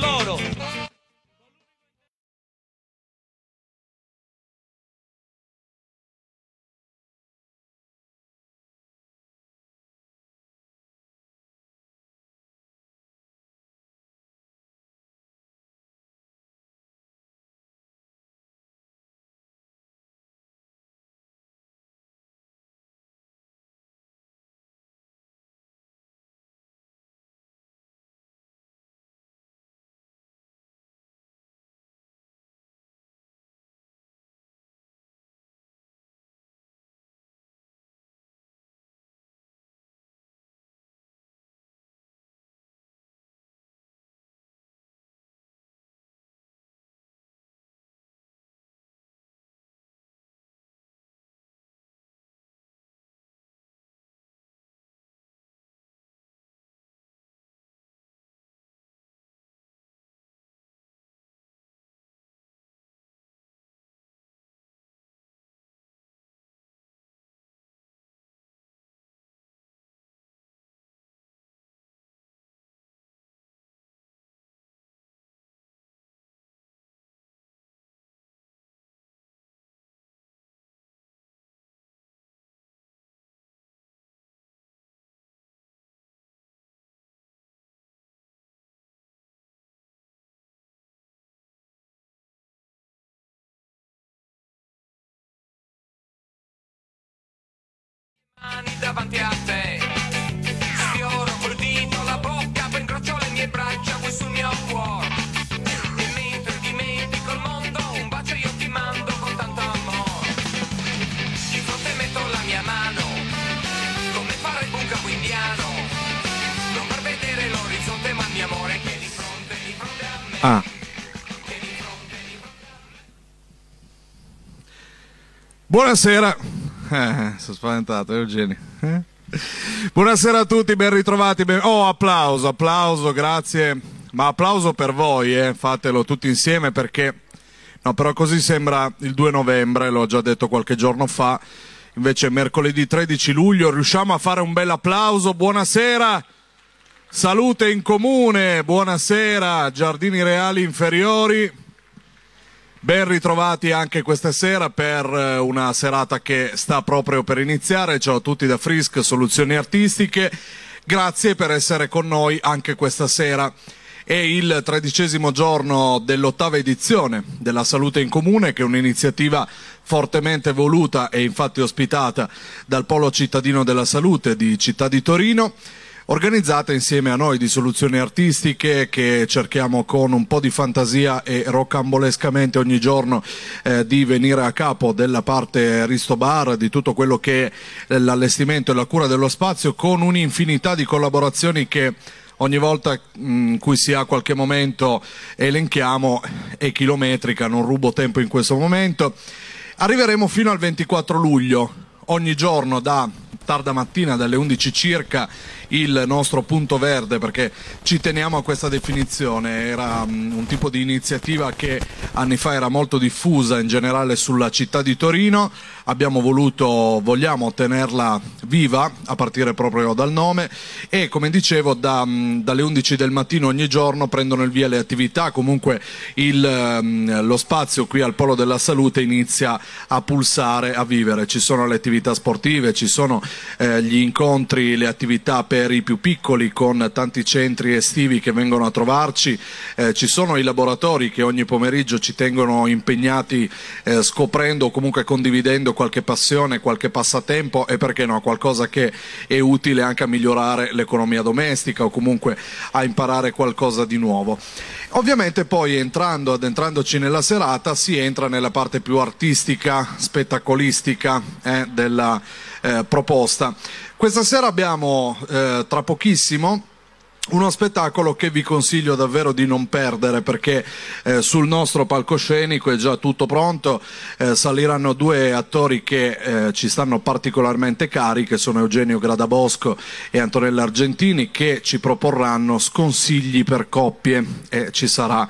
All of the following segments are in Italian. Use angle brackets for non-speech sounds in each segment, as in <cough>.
loro. Davanti a te. Sfioro col dito la bocca, poi incrocio le mie braccia qui sul mio cuore. E mentre dimentico il mondo, un bacio io ti mando con tanto amore. Di fronte metto la mia mano, come fare il indiano. Non per vedere l'orizzonte, ma il mio amore che è di fronte, di fronte a me. Ah. Buonasera. Eh, sono spaventato, Eugenio. Eh? Buonasera a tutti, ben ritrovati. ben- Oh, applauso, applauso, grazie. Ma applauso per voi, eh. fatelo tutti insieme perché... No, però così sembra il 2 novembre, l'ho già detto qualche giorno fa. Invece mercoledì 13 luglio riusciamo a fare un bel applauso. Buonasera. Salute in comune, buonasera, Giardini Reali Inferiori. Ben ritrovati anche questa sera per eh, una serata che sta proprio per iniziare. Ciao a tutti da Frisk Soluzioni Artistiche. Grazie per essere con noi anche questa sera. È il tredicesimo giorno dell'ottava edizione della Salute in Comune, che è un'iniziativa fortemente voluta e infatti ospitata dal Polo Cittadino della Salute di Città di Torino organizzata insieme a noi di soluzioni artistiche che cerchiamo con un po' di fantasia e rocambolescamente ogni giorno eh, di venire a capo della parte Risto Bar, di tutto quello che è l'allestimento e la cura dello spazio con un'infinità di collaborazioni che ogni volta in cui si ha qualche momento elenchiamo è chilometrica, non rubo tempo in questo momento. Arriveremo fino al 24 luglio, ogni giorno da tarda mattina dalle 11 circa il nostro punto verde perché ci teniamo a questa definizione. Era mm, un tipo di iniziativa che anni fa era molto diffusa in generale sulla città di Torino. Abbiamo voluto vogliamo tenerla viva a partire proprio dal nome. E come dicevo da, mm, dalle 11 del mattino ogni giorno prendono il via le attività. Comunque il, mm, lo spazio qui al Polo della Salute inizia a pulsare a vivere. Ci sono le attività sportive ci sono eh, gli incontri, le attività per i più piccoli con tanti centri estivi che vengono a trovarci, eh, ci sono i laboratori che ogni pomeriggio ci tengono impegnati eh, scoprendo o comunque condividendo qualche passione, qualche passatempo e perché no, qualcosa che è utile anche a migliorare l'economia domestica o comunque a imparare qualcosa di nuovo. Ovviamente poi entrando, addentrandoci nella serata si entra nella parte più artistica, spettacolistica eh, della eh, proposta. Questa sera abbiamo eh, tra pochissimo uno spettacolo che vi consiglio davvero di non perdere perché eh, sul nostro palcoscenico è già tutto pronto, eh, saliranno due attori che eh, ci stanno particolarmente cari, che sono Eugenio Gradabosco e Antonella Argentini, che ci proporranno sconsigli per coppie e ci sarà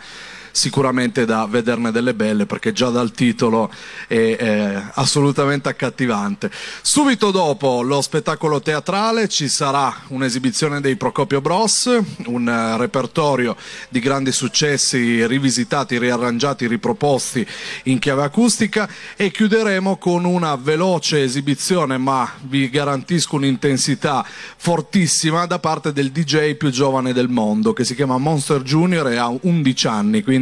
sicuramente da vederne delle belle perché già dal titolo è, è assolutamente accattivante. Subito dopo lo spettacolo teatrale ci sarà un'esibizione dei Procopio Bros, un repertorio di grandi successi rivisitati, riarrangiati, riproposti in chiave acustica e chiuderemo con una veloce esibizione ma vi garantisco un'intensità fortissima da parte del DJ più giovane del mondo che si chiama Monster Junior e ha 11 anni, quindi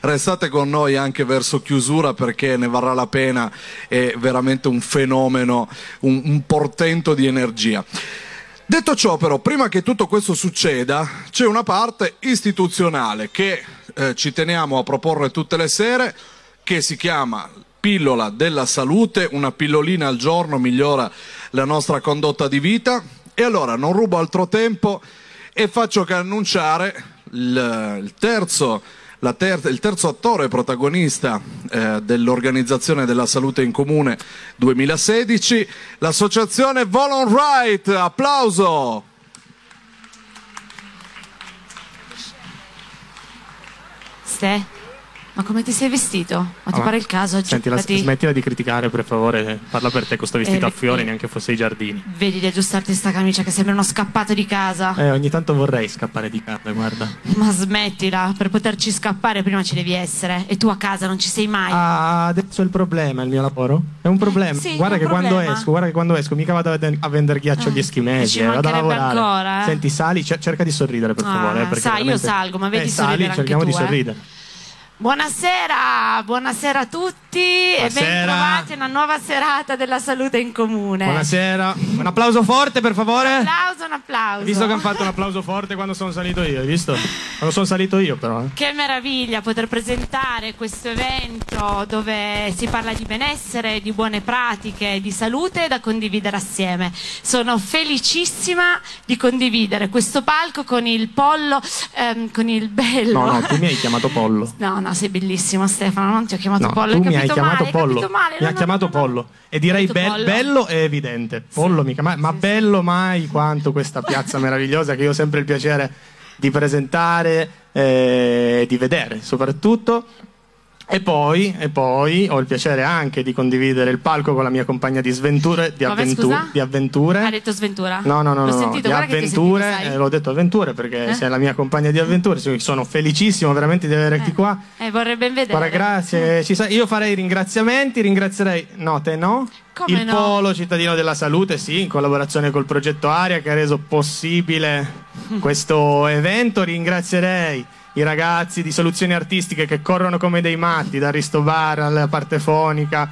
restate con noi anche verso chiusura perché ne varrà la pena, è veramente un fenomeno, un, un portento di energia. Detto ciò però, prima che tutto questo succeda, c'è una parte istituzionale che eh, ci teniamo a proporre tutte le sere, che si chiama pillola della salute, una pillolina al giorno migliora la nostra condotta di vita. E allora non rubo altro tempo e faccio che annunciare il, il terzo ter- il terzo attore protagonista eh, dell'Organizzazione della Salute in Comune 2016, l'associazione Volon Right. Applauso! Ste, ma come ti sei vestito? Ma ti Ah, pare il caso? Senti, la, smettila di criticare, per favore. Parla per te, questo vestito Eh, a fiori, eh. neanche fosse ai giardini. Vedi di aggiustarti sta camicia che sembra uno scappato di casa. Eh, ogni tanto vorrei scappare di casa, guarda. Ma smettila, per poterci scappare prima ci devi essere. E tu a casa non ci sei mai. Ah, adesso è il problema, il mio lavoro? È un problema. sì, guarda che quando problema. esco, guarda che quando esco, mica vado a, a vendere ghiaccio agli Eh, eschimesi, eh, vado a lavorare. ancora, eh. Senti, sali, cer- cerca di sorridere, per Ah, favore. eh, perché sai, io veramente- salgo, ma vedi eh, sali, sorridere anche cerchiamo tu, di sorridere. Buonasera, buonasera a tutti e ben Buonasera. trovati a una nuova serata della salute in comune. Buonasera. Un applauso forte, per favore. Un applauso, un applauso. Hai visto che hanno fatto un applauso forte quando sono salito io, hai visto? Quando sono salito io, però. eh. Che meraviglia poter presentare questo evento dove si parla di benessere, di buone pratiche, di salute da condividere assieme. Sono felicissima di condividere questo palco con il pollo, ehm, con il bello. No, no, tu mi hai chiamato Pollo. <laughs> No, no, sei bellissimo Stefano, non ti ho chiamato No, pollo, tu hai mi hai chiamato male, hai Pollo. capito male. Mi ha chiamato. Pollo. E direi Hai be- pollo. bello e evidente. Pollo mica, ma, ma Sì, sì. bello mai quanto questa piazza meravigliosa che io ho sempre il piacere di presentare e di vedere, soprattutto. E poi, e poi ho il piacere anche di condividere il palco con la mia compagna di sventure, di, Come, avventu- di avventure. Ha detto sventura? No, no, no, L'ho no, no, sentito, ho avventure, sentito, eh, l'ho detto avventure perché Eh? sei la mia compagna di avventure, sono felicissimo veramente di averti Eh. qua. Eh, vorrei ben vedere. Guarda, grazie. Ci sa- io farei ringraziamenti, ringrazierei. No, te no? Come il no? Polo Cittadino della Salute, sì, in collaborazione col progetto Aria che ha reso possibile <laughs> questo evento. Ringrazierei i ragazzi di soluzioni artistiche che corrono come dei matti, da Ristobar alla parte fonica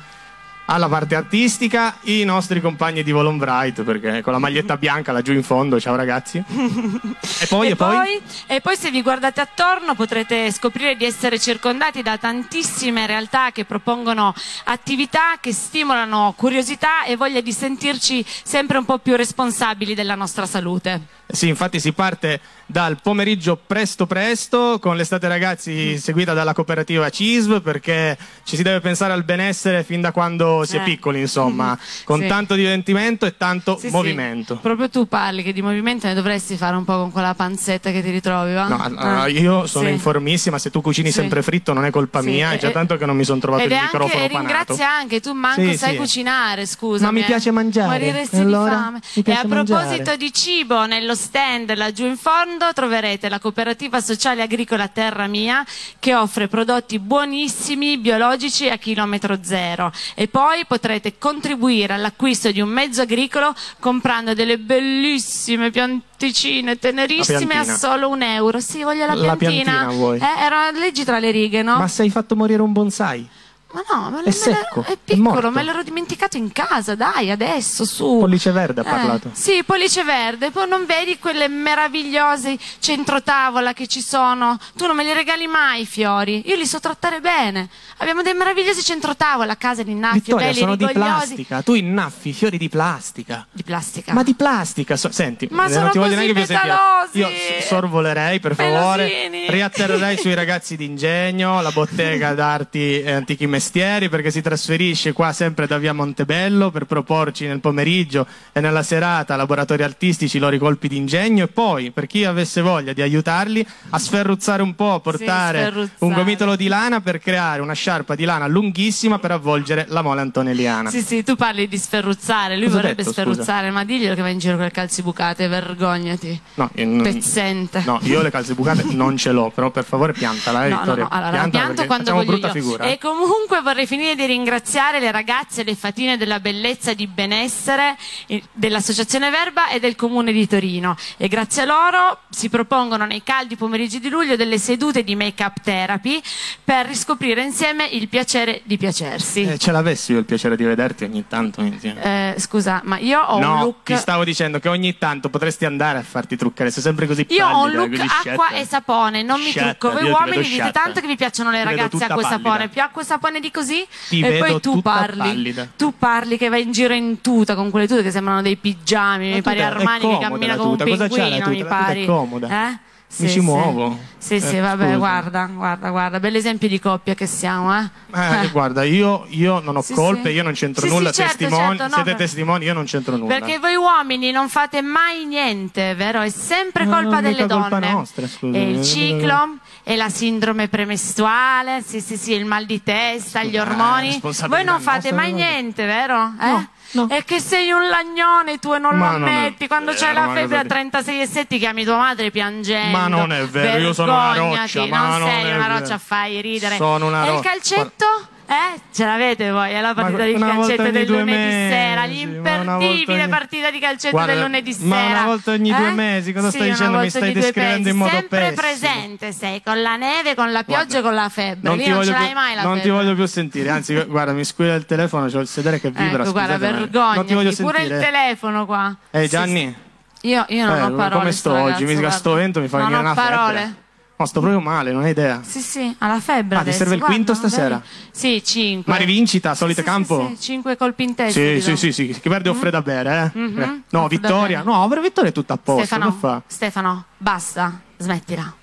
alla parte artistica, i nostri compagni di Volon Bright, perché con la maglietta bianca laggiù in fondo, ciao ragazzi. <laughs> E poi, e, e poi? poi, e poi se vi guardate attorno potrete scoprire di essere circondati da tantissime realtà che propongono attività che stimolano curiosità e voglia di sentirci sempre un po' più responsabili della nostra salute. Sì, infatti si parte dal pomeriggio presto presto con l'estate ragazzi seguita dalla cooperativa CISV perché ci si deve pensare al benessere fin da quando si è Eh. piccoli, insomma, <laughs> con Sì. tanto divertimento e tanto Sì, sì. movimento. Proprio tu parli che di movimento ne dovresti fare un po' con quella panzetta che ti ritrovi, va? No, Ah. io sono Sì. informissima, se tu cucini Sì. sempre fritto non è colpa Sì, mia, è già e- tanto che non mi sono trovato Ed il anche, microfono e panato. ringrazia anche, tu manco Sì, sai sì. cucinare, scusa. Ma mi piace mangiare, Moriresti e allora? di fame. E a proposito mangiare. di cibo, nello stand laggiù in fondo troverete la cooperativa sociale agricola Terra Mia che offre prodotti buonissimi, biologici a chilometro zero. E poi potrete contribuire all'acquisto di un mezzo agricolo comprando delle bellissime pianticine tenerissime a piantina. solo un euro. Sì, voglio la La piantina. piantina vuoi? Eh, era, leggi tra le righe, no? Ma sei fatto morire un bonsai? Ma no, me, È secco, è è piccolo, morto. me l'ero dimenticato in casa, dai, adesso, su. Pollice verde ha Eh, parlato. Sì, pollice verde, poi non vedi quelle meravigliose centrotavola che ci sono? Tu non me li regali mai i fiori, io li so trattare bene. Abbiamo dei meravigliosi centrotavola a casa, li innaffi, Vittoria, belli, sono di rigogliosi. plastica. Tu innaffi fiori di plastica. Di plastica. Ma di plastica, so- senti, Ma eh, sono non ti voglio neanche più sentire. Io sorvolerei, per favore, Pelosini. riatterrerei sui <laughs> ragazzi d'ingegno, la bottega d'arti e antichi mestieri perché si trasferisce qua sempre da via Montebello per proporci nel pomeriggio e nella serata laboratori artistici, loro colpi d'ingegno e poi per chi avesse voglia di aiutarli a sferruzzare un po', portare sferruzzare. un gomitolo di lana per creare una sciarpa di lana lunghissima per avvolgere la mole antonelliana. Sì, sì, tu parli di sferruzzare, lui Cosa vorrebbe detto, sferruzzare, ma diglielo che va in giro con le calze bucate, vergognati. No, Pezzente. No, io le calze bucate non ce l'ho, però per favore piantala, eh, No, no, Vittoria. no, allora la Piantala pianto quando voglio brutta io. figura. E comunque vorrei finire di ringraziare le ragazze e le fatine della bellezza e di benessere eh, dell'Associazione Verba e del Comune di Torino. E grazie a loro si propongono nei caldi pomeriggi di luglio delle sedute di make-up therapy per riscoprire insieme il piacere di piacersi. Eh, ce l'avessi io il piacere di vederti ogni tanto insieme. Eh, scusa, ma io ho un no, look ti stavo dicendo che ogni tanto potresti andare a farti truccare, sei sempre così Io ho un pallida, look acqua sciatta. e sapone, non mi Sciatta, trucco. Voi uomini dite sciatta. tanto che vi piacciono le ragazze acqua e pallida. sapone. Più acqua e sapone di così? Ti e poi tu parli. pallida. Tu parli che vai in giro in tuta con quelle tute che sembrano dei pigiami. Mi pari Armani che cammina come un pinguino. Mi pari. Eh? Mi ci muovo. Sì, sì, Eh, vabbè, scusa. guarda, guarda, guarda, bell'esempio di coppia che siamo, eh? Eh, <laughs> guarda, io, io non ho Sì, colpe, sì. io non c'entro Sì, sì, nulla, certo, testimoni, certo, no, siete per- testimoni, io non c'entro nulla. Perché voi uomini non fate mai niente, vero? È sempre No, colpa non è delle mica colpa donne. nostra, scusa. È il ciclo, è la sindrome premestruale, sì, sì, sì, il mal di testa, gli eh, ormoni. Voi non fate mai no. niente, vero? Eh? No, no. È che sei un lagnone tu e non Ma lo non è ammetti. Quando vero, c'hai la febbre a cosa 36 e 7 chiami tua madre piangendo. Ma non è vero, io sono una Vergognati, roccia, ma non non sei è una roccia, fai ridere. Sono una e il roccia. calcetto? Eh, ce l'avete voi, è la partita Ma di calcetto del due lunedì mesi, sera, l'imperdibile partita di calcetto Guarda, del lunedì sera. ma una volta ogni due Eh? mesi, cosa Sì, stai dicendo? Mi stai due descrivendo in modo Sempre pessimo. presente sei, con la neve, con la pioggia e con la febbre. Non Lì ti, non voglio ce l'hai più, mai la non ti febbre. voglio più sentire, anzi, guarda, mi squilla il telefono, c'ho il sedere che vibra. Ecco, guarda, vergogna. Non ti voglio Pure sentire. il telefono qua. Ehi Sì, Gianni, sì. Io, io non Eh, ho parole. come sto oggi? Mi sto vento, mi fa non venire ho una febbre. parole. No, sto proprio male, non hai idea. Sì, sì, alla febbre Ah, ti serve il guarda, quinto stasera? vedi? Sì, cinque. Ma rivincita, solito Sì, sì, campo? Sì, cinque colpi in testa. Sì, sì, sì, sì, chi perde offre da bere, eh? Mhm, Eh. No, offre Vittoria. No, per Vittoria è tutto a posto. Stefano? Stefano, basta, smettila.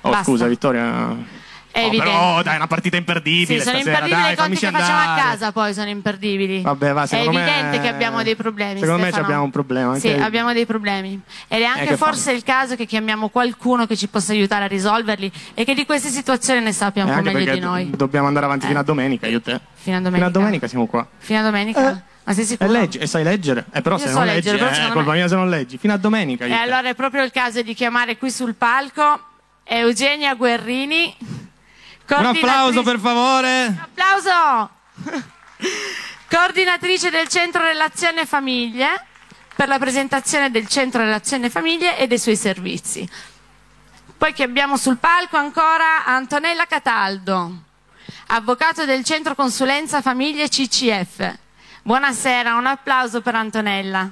Oh, basta. scusa, Vittoria. È Oh, evidente. però dai, è una partita imperdibile Sì, sono stasera, imperdibili dai, i conti che facciamo a andare. casa, poi sono imperdibili. Vabbè, va, è secondo me- evidente che abbiamo dei problemi. Secondo me Stefano. abbiamo un problema, Sì, anche- abbiamo dei problemi. Ed è anche che forse il caso che chiamiamo qualcuno che ci possa aiutare a risolverli e che di queste situazioni ne sappia un E po' meglio di noi. dobbiamo andare avanti fino a domenica, io e te. Fino a domenica. Fino a domenica siamo qua. Fino a domenica? Eh. Ma sei E, sicuro? leggi, e sai leggere? Eh, però Io se so non leggere, però leggi, eh, è secondo colpa me- mia se non leggi. Fino a domenica. E e allora è proprio il caso di chiamare qui sul palco Eugenia Guerrini. Un applauso per favore. Applauso! Coordinatrice del Centro Relazione Famiglie per la presentazione del Centro Relazione Famiglie e dei suoi servizi. Poi che abbiamo sul palco ancora Antonella Cataldo, avvocato del Centro Consulenza Famiglie CCF. Buonasera, un applauso per Antonella.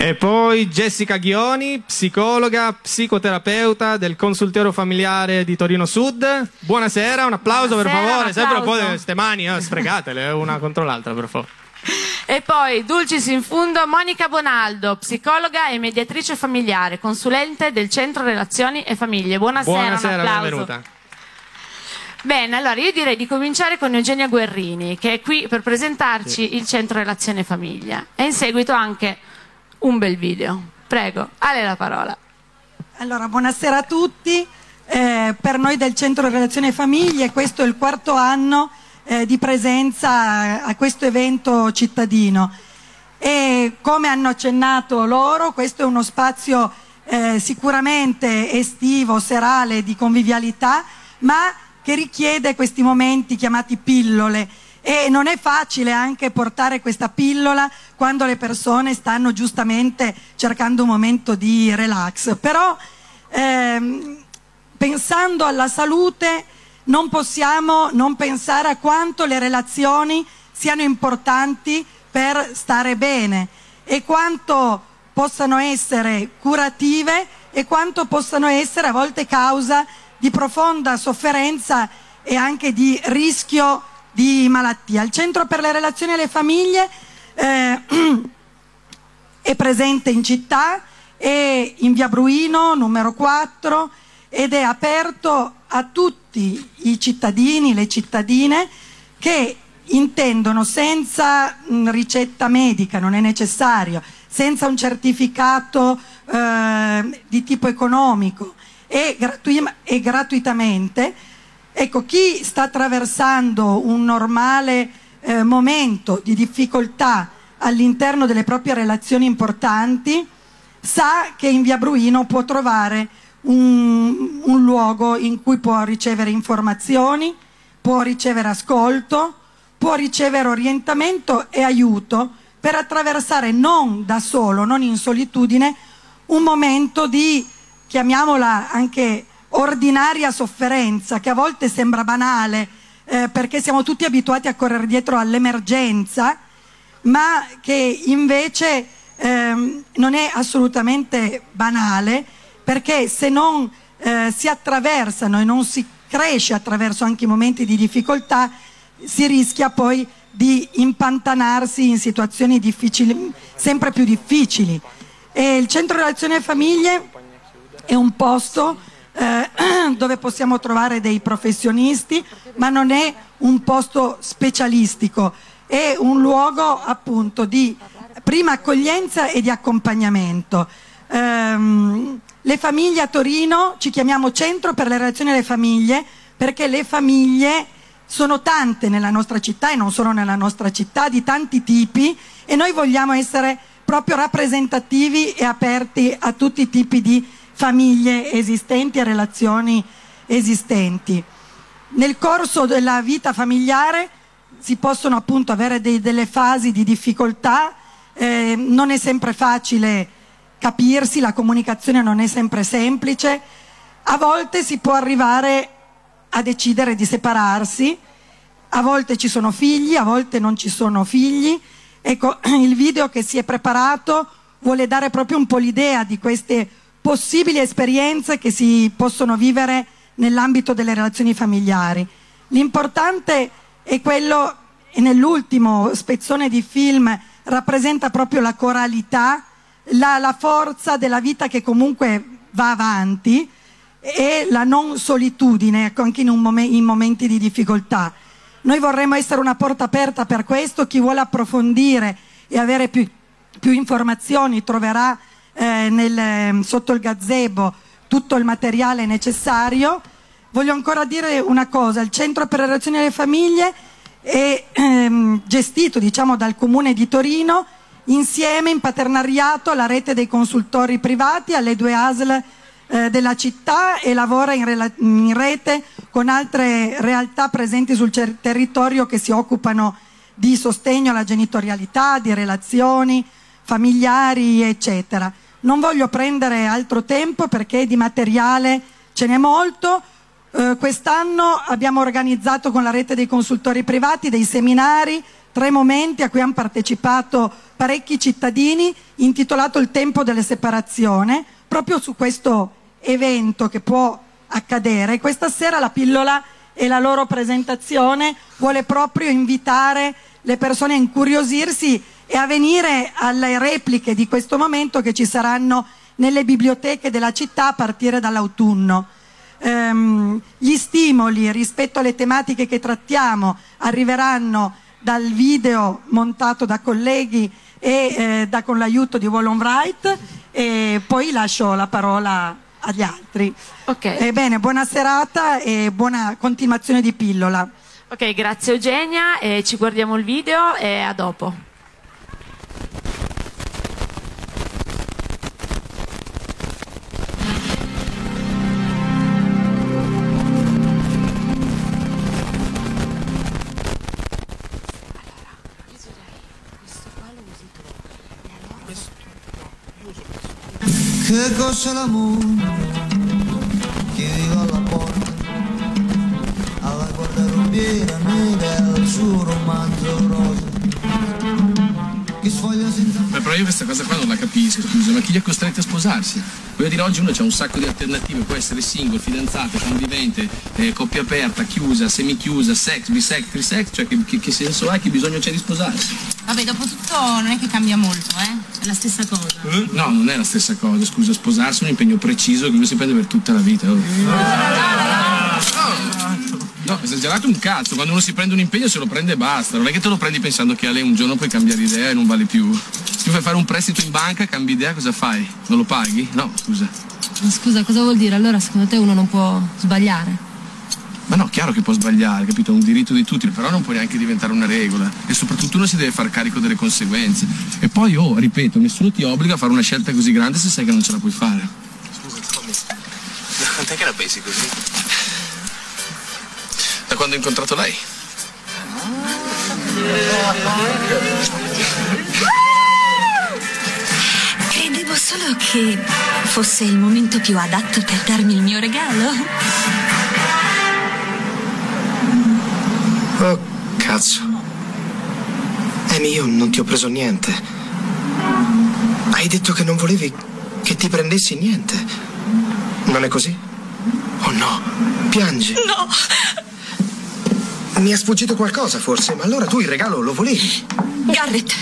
E poi Jessica Ghioni, psicologa, psicoterapeuta del consultero familiare di Torino Sud. Buonasera, un applauso per Buonasera, favore. un Sempre un po' applauso. di ste mani, eh, sfregatele eh, una contro l'altra, per favore. E poi, dulcis in fundo, Monica Bonaldo, psicologa e mediatrice familiare, consulente del Centro Relazioni e Famiglie. Buonasera, Buonasera, un applauso. benvenuta. Bene, allora io direi di cominciare con Eugenia Guerrini, che è qui per presentarci il Centro Relazione e Famiglia. E in seguito anche un bel video. Prego, a lei la parola. Allora, buonasera a tutti. Eh, per noi del Centro Relazione Famiglie questo è il quarto anno eh, di presenza a, a questo evento cittadino e come hanno accennato loro questo è uno spazio eh, sicuramente estivo, serale, di convivialità, ma che richiede questi momenti chiamati pillole e non è facile anche portare questa pillola quando le persone stanno giustamente cercando un momento di relax. Però ehm, pensando alla salute non possiamo non pensare a quanto le relazioni siano importanti per stare bene e quanto possano essere curative e quanto possano essere a volte causa di profonda sofferenza e anche di rischio di malattia. Il Centro per le relazioni e le famiglie eh, <clears throat> è presente in città e in via Bruino numero 4 ed è aperto a tutti i cittadini, le cittadine che intendono senza mh, ricetta medica, non è necessario, senza un certificato eh, di tipo economico e, gratu- e gratuitamente, ecco, chi sta attraversando un normale eh, momento di difficoltà all'interno delle proprie relazioni importanti sa che in via Bruino può trovare un, un luogo in cui può ricevere informazioni, può ricevere ascolto, può ricevere orientamento e aiuto per attraversare non da solo, non in solitudine, un momento di, chiamiamola anche ordinaria sofferenza, che a volte sembra banale, eh, perché siamo tutti abituati a correre dietro all'emergenza, ma che invece ehm, non è assolutamente banale, perché se non eh, si attraversano e non si cresce attraverso anche i momenti di difficoltà, si rischia poi di impantanarsi in situazioni difficili, sempre più difficili. E il centro relazione famiglie è un posto eh, <clears throat> dove possiamo trovare dei professionisti, ma non è un posto specialistico, è un luogo appunto di prima accoglienza e di accompagnamento. Ehm, le famiglie a Torino ci chiamiamo Centro per le relazioni alle famiglie perché le famiglie sono tante nella nostra città e non solo nella nostra città, di tanti tipi e noi vogliamo essere proprio rappresentativi e aperti a tutti i tipi di famiglie esistenti e relazioni esistenti. Nel corso della vita familiare si possono appunto avere dei, delle fasi di difficoltà, eh, non è sempre facile capirsi, la comunicazione non è sempre semplice, a volte si può arrivare a decidere di separarsi, a volte ci sono figli, a volte non ci sono figli. Ecco, <clears throat> il video che si è preparato vuole dare proprio un po' l'idea di queste possibili esperienze che si possono vivere nell'ambito delle relazioni familiari. L'importante è quello, e nell'ultimo spezzone di film rappresenta proprio la coralità, la, la forza della vita che comunque va avanti e la non solitudine, ecco, anche in, mom- in momenti di difficoltà. Noi vorremmo essere una porta aperta per questo, chi vuole approfondire e avere più, più informazioni troverà eh, nel, sotto il gazebo tutto il materiale necessario. Voglio ancora dire una cosa, il Centro per le relazioni alle famiglie è ehm, gestito diciamo, dal Comune di Torino insieme in paternariato alla rete dei consultori privati, alle due ASL eh, della città e lavora in, in, rete con altre realtà presenti sul territorio che si occupano di sostegno alla genitorialità, di relazioni familiari, eccetera. Non voglio prendere altro tempo perché di materiale ce n'è molto. Eh, quest'anno abbiamo organizzato con la rete dei consultori privati dei seminari, tre momenti a cui hanno partecipato parecchi cittadini, intitolato Il tempo delle separazione, proprio su questo evento che può accadere. Questa sera la pillola e la loro presentazione vuole proprio invitare le persone a incuriosirsi e a venire alle repliche di questo momento che ci saranno nelle biblioteche della città a partire dall'autunno. Ehm, gli stimoli rispetto alle tematiche che trattiamo arriveranno dal video montato da colleghi e eh, da, con l'aiuto di Wallon Wright e poi lascio la parola agli altri. Ok. Ebbene, buona serata e buona continuazione di pillola. Ok, grazie Eugenia, e ci guardiamo il video e a dopo. Che cos'è l'amore? Nera, al suo romanzo rosa. Che sfoglia senza però io questa cosa qua non la capisco, scusa, ma chi li ha costretti a sposarsi? Voglio dire, oggi uno c'ha un sacco di alternative, può essere single, fidanzato, convivente, eh, coppia aperta, chiusa, semichiusa, sex, bisex, trisex, cioè che, che- che senso ha, che bisogno c'è di sposarsi? Vabbè, dopo tutto non è che cambia molto, eh? È la stessa cosa. No, non è la stessa cosa, scusa, sposarsi è un impegno preciso che uno si prende per tutta la vita. oh. No, esagerato un cazzo, quando uno si prende un impegno se lo prende e basta, non è che te lo prendi pensando che a lei un giorno puoi cambiare idea e non vale più. Se tu fai fare un prestito in banca, cambi idea, cosa fai? Non lo paghi? No, scusa. Ma scusa, cosa vuol dire? Allora secondo te uno non può sbagliare? Ma no, chiaro che può sbagliare, capito? È un diritto di tutti, però non può neanche diventare una regola. E soprattutto uno si deve far carico delle conseguenze. E poi, oh, ripeto, nessuno ti obbliga a fare una scelta così grande se sai che non ce la puoi fare. Scusa, Tommy. Quant'è che la pensi così? Quando ho incontrato lei? Credevo solo che fosse il momento più adatto per darmi il mio regalo. Oh, cazzo. Amy, io non ti ho preso niente. Hai detto che non volevi che ti prendessi niente. Non è così? Oh no, piangi. No! Mi è sfuggito qualcosa forse, ma allora tu il regalo lo volevi. Garrett,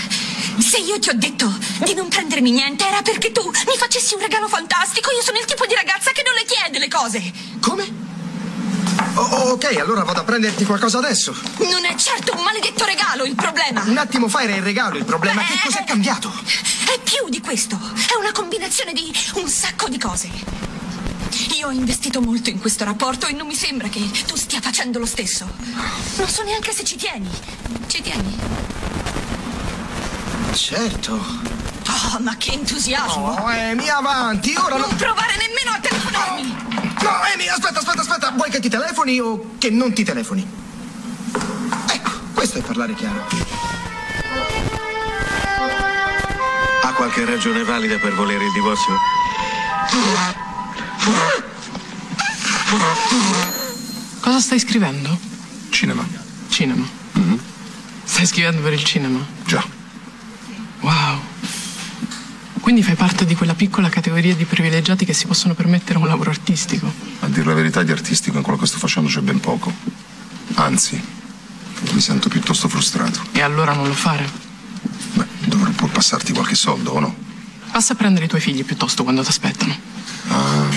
se io ti ho detto di non prendermi niente era perché tu mi facessi un regalo fantastico. Io sono il tipo di ragazza che non le chiede le cose. Come? Oh, ok, allora vado a prenderti qualcosa adesso. Non è certo un maledetto regalo il problema. Un attimo fa era il regalo il problema. Che cos'è cambiato? È più di questo. È una combinazione di un sacco di cose. Io ho investito molto in questo rapporto e non mi sembra che tu stia facendo lo stesso. Non so neanche se ci tieni. Ci tieni? Certo. Oh, ma che entusiasmo! Oh, Amy, avanti, ora Non non... provare nemmeno a telefonarmi! No, Amy, aspetta, aspetta, aspetta. Vuoi che ti telefoni o che non ti telefoni? Ecco, questo è parlare chiaro. Ha qualche ragione valida per volere il divorzio? Cosa stai scrivendo? Cinema. Cinema. Stai scrivendo per il cinema? Già. Wow. Quindi fai parte di quella piccola categoria di privilegiati che si possono permettere un lavoro artistico. A dire la verità, di artistico in quello che sto facendo c'è ben poco. Anzi, mi sento piuttosto frustrato. E allora non lo fare? Beh, dovrò pur passarti qualche soldo, o no? Passa a prendere i tuoi figli piuttosto quando ti aspettano. Ah,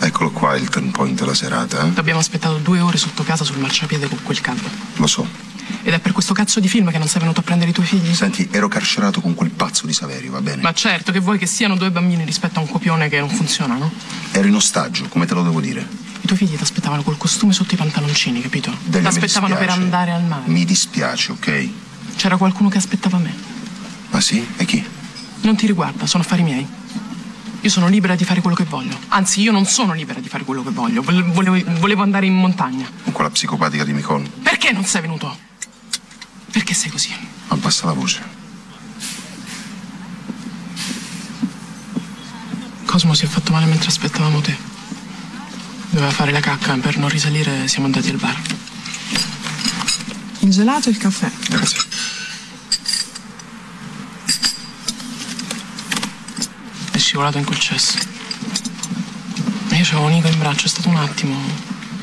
eccolo qua il turn point della serata, eh? Abbiamo aspettato due ore sotto casa sul marciapiede con quel caldo. Lo so. Ed è per questo cazzo di film che non sei venuto a prendere i tuoi figli? Senti, ero carcerato con quel pazzo di Saverio, va bene? Ma certo, che vuoi che siano due bambini rispetto a un copione che non funziona, no? Ero in ostaggio, come te lo devo dire? I tuoi figli ti aspettavano col costume sotto i pantaloncini, capito? Ti aspettavano per andare al mare. Mi dispiace, ok? C'era qualcuno che aspettava me. Ma sì? E chi? Non ti riguarda, sono affari miei. Io sono libera di fare quello che voglio. Anzi, io non sono libera di fare quello che voglio. Vol- Volevo, volevo andare in montagna. Con quella psicopatica di Micon? Perché non sei venuto? Perché sei così? Abbassa la voce. Cosmo si è fatto male mentre aspettavamo te. Doveva fare la cacca, per non risalire siamo andati al bar. Il gelato e il caffè. Grazie. Scivolato in quel cesso. Ma io c'avevo Nico in braccio, è stato un attimo.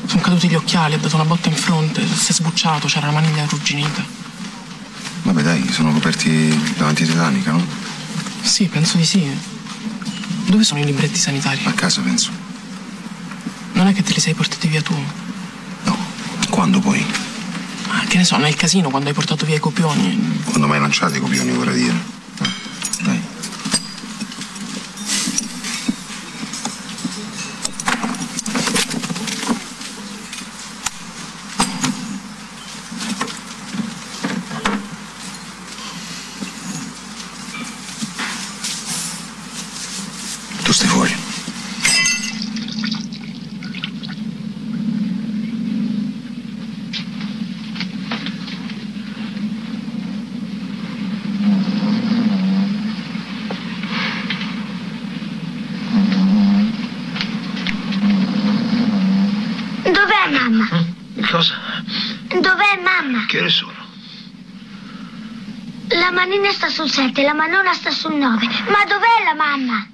Sono caduti gli occhiali, ha dato una botta in fronte, si è sbucciato, c'era la maniglia arrugginita. Vabbè, dai, sono coperti davanti tetanica, no? Sì, penso di sì. Dove sono i libretti sanitari? A casa, penso. Non è che te li sei portati via tu? Quando poi? Ma che ne so, nel casino, quando hai portato via i copioni. Quando mai lanciati i copioni, vorrei dire. Eh, Dai. Tu stai fuori. Dov'è mamma? Cosa? Dov'è mamma? Che ore sono? La La manina sta sul 7, la manona sta sul 9. Ma dov'è la mamma?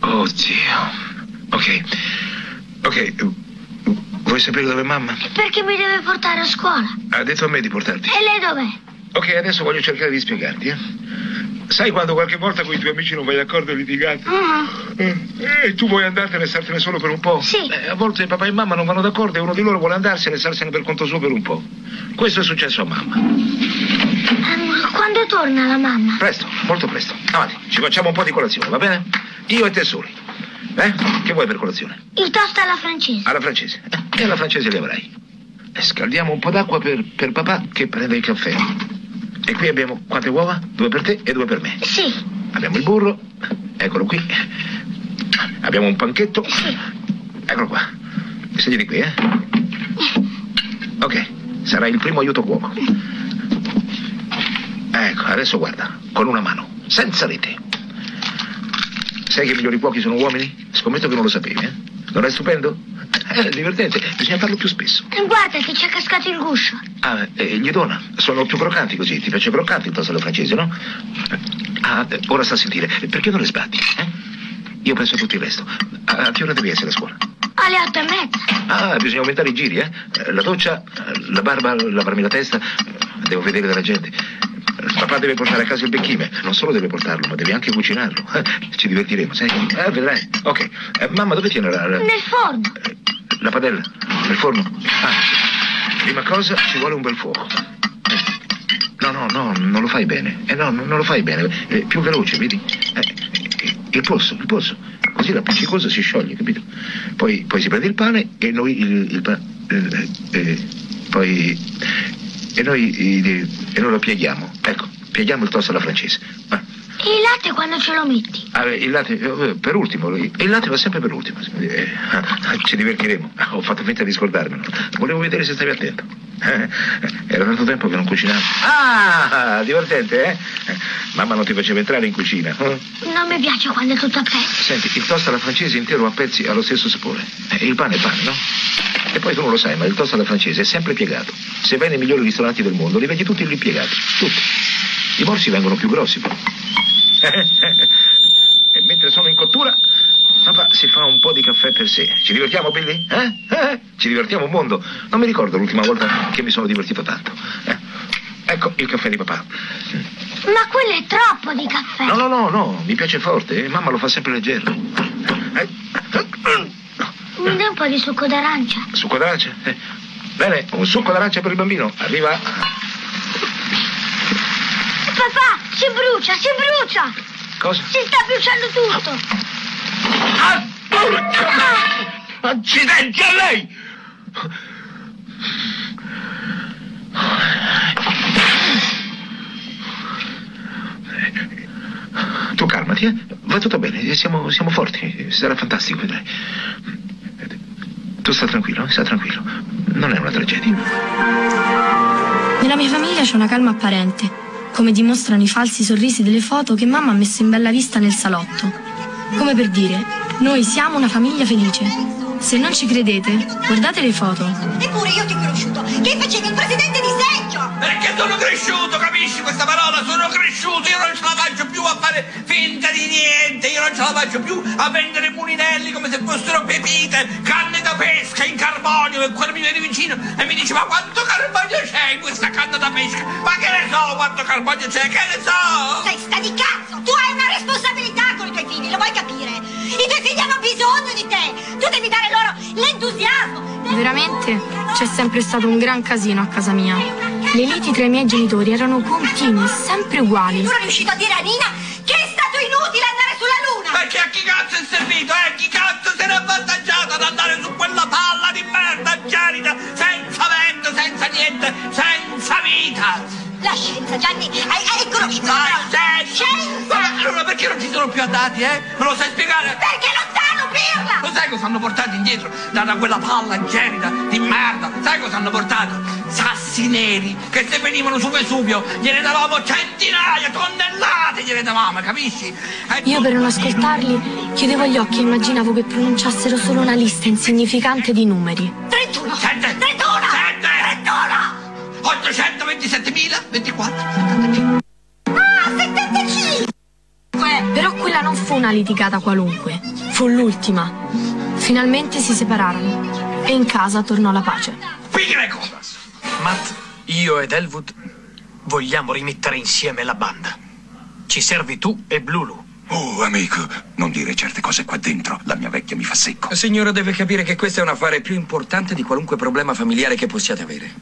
Oddio. Ok. Ok. Vuoi sapere dove è mamma? Perché mi deve portare a scuola. Ha detto a me di portarti. E lei dov'è? Ok, adesso voglio cercare di spiegarti, eh. Sai quando qualche volta con i tuoi amici non vai d'accordo e litigate? Eh, E tu vuoi andartene e startene solo per un po'? Sì. Eh, a volte papà e mamma non vanno d'accordo e uno di loro vuole andarsene e starsene per conto suo per un po'. Questo è successo a mamma. Ehm, quando torna la mamma? Presto, molto presto. Avanti, ci facciamo un po' di colazione, va bene? Io e te soli. Eh? Che vuoi per colazione? Il toast alla francese. Alla francese. Eh, E alla francese li avrai. Scaldiamo un po' d'acqua per, per papà che prende il caffè. E qui abbiamo quante uova? Due per te e due per me. Sì. Abbiamo il burro. Eccolo qui. Abbiamo un panchetto. Eccolo qua. Segni qui, eh? Ok, sarà il primo aiuto cuoco. Ecco, adesso guarda, con una mano, senza rete. Sai che i migliori cuochi sono uomini? Scommetto che non lo sapevi, eh? Non è stupendo? Eh, È divertente, bisogna farlo più spesso. Guarda che ci è cascato il guscio. Ah, eh, gli dona. Sono più croccanti così. Ti piace croccante il toast alla francese, no? Ah, eh, ora sta a sentire. Perché non le sbatti? Eh? Io penso a tutto il resto. A, a che ora devi essere a scuola? Alle otto e mezza. Ah, bisogna aumentare i giri, eh? Eh, La doccia, eh, la barba, lavarmi la testa. Devo vedere della gente. Eh, Papà deve portare a casa il becchime. Non solo deve portarlo, ma deve anche cucinarlo. Eh, <laughs> Ci divertiremo, sai? Eh, vedrai. Ok. Eh, mamma, dove tiene la, la, Nel forno. la padella? Nel forno? Ah, prima cosa ci vuole un bel fuoco. Eh, No, no, no, non lo fai bene. Eh, no, non lo fai bene. Eh, più veloce, vedi? Eh, eh, il polso, il polso. Così l'appiccicosa si scioglie, capito? Poi, poi si prende il pane e noi il, il pa- eh, eh, poi e noi, e noi lo pieghiamo. Ecco, pieghiamo il toast alla francese. Ah, E il latte quando ce lo metti? ah, il latte eh, per ultimo, il latte va sempre per ultimo. Eh, <laughs> ci divertiremo. Ho fatto finta di scordarmelo. Volevo vedere se stavi attento. Eh, era tanto tempo che non cucinavo. Ah, divertente, eh? Mamma non ti faceva entrare in cucina. Non mi piace quando è tutto a pezzi. Senti, il toast alla francese intero a pezzi ha lo stesso sapore. Il pane è pane, no? E poi tu non lo sai, ma il toast alla francese è sempre piegato. Se vai nei migliori ristoranti del mondo, li vedi tutti lì piegati. Tutti. I morsi vengono più grossi, però. <laughs> e mentre sono in cottura, papà si fa un po' di caffè per sé. Ci divertiamo, Billy? Eh? Eh? Ci divertiamo un mondo. Non mi ricordo l'ultima volta che mi sono divertito tanto. Eh. Ecco il caffè di papà. Ma quello è troppo di caffè. No, no, no, no, mi piace forte. eh, Mamma lo fa sempre leggero. Eh, Mi dai un po' di succo d'arancia. Succo d'arancia? Eh, Bene, un succo d'arancia per il bambino. Arriva. Papà, si brucia, si brucia. Cosa? Si sta bruciando tutto. Accidenti a lei! Tu calmati, eh? Va tutto bene, siamo, siamo forti, sarà fantastico, vedrai. Tu sta tranquillo, sta tranquillo. Non è una tragedia. Nella mia famiglia c'è una calma apparente, come dimostrano i falsi sorrisi delle foto che mamma ha messo in bella vista nel salotto. Come per dire, noi siamo una famiglia felice. Se non ci credete, guardate le foto. Eppure io ti ho conosciuto, che facevi il presidente di Seggio! Perché sono cresciuto, capisci questa parola? Sono cresciuto, io non ce la faccio più a fare finta di niente, io non ce la faccio più a vendere mulinelli come se fossero pepite, canne da pesca in carbonio e quello mi viene vicino e mi dice ma quanto carbonio c'è in questa canna da pesca? Ma che ne so quanto carbonio c'è, che ne so? Sei sta di cazzo! Veramente c'è sempre stato un gran casino a casa mia. Le liti tra i miei genitori erano continue, sempre uguali. Tu eri riuscito a dire a Nina che è stato inutile andare sulla luna! Perché a chi cazzo è servito, eh? Chi cazzo se n'è avvantaggiato ad andare su quella palla di merda gelida, senza vento, senza niente, senza vita? La scienza, Gianni, hai, hai riconosciuto? Dai, no? senti! Vabbè, allora perché non ci sono più andati, eh? Me lo sai spiegare? Perché non capirla! Lo sai cosa hanno portato indietro da, da quella palla ingerita di merda? Sai cosa hanno portato? Sassi neri che se venivano su Vesuvio gliene davamo centinaia, tonnellate gliene davamo, capisci? E Io per non ascoltarli chiudevo gli occhi e immaginavo che pronunciassero solo una lista insignificante di numeri. 31! 7! 31! 7! 31! 827.000! 24-75! Però quella non fu una litigata qualunque fu l'ultima. Finalmente si separarono e in casa tornò la pace. Qui Greco! Matt, io ed Elwood vogliamo rimettere insieme la banda. Ci servi tu e Blulu. Oh, amico, non dire certe cose qua dentro. La mia vecchia mi fa secco. La signora deve capire che questo è un affare più importante di qualunque problema familiare che possiate avere.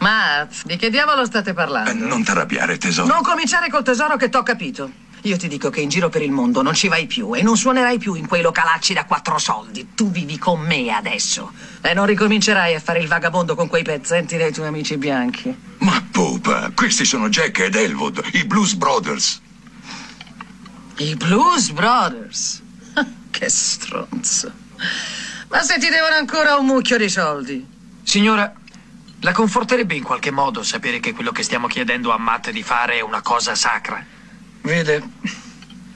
Matt, di che diavolo state parlando? Eh, non t'arrabbiare, tesoro. Non cominciare col tesoro che t'ho capito. Io ti dico che in giro per il mondo non ci vai più e non suonerai più in quei localacci da quattro soldi. Tu vivi con me adesso. E non ricomincerai a fare il vagabondo con quei pezzenti dei tuoi amici bianchi. Ma pupa, questi sono Jack ed Elwood, i Blues Brothers. I Blues Brothers. che stronzo. Ma se ti devono ancora un mucchio di soldi. Signora, la conforterebbe in qualche modo sapere che quello che stiamo chiedendo a Matt di fare è una cosa sacra? Vede,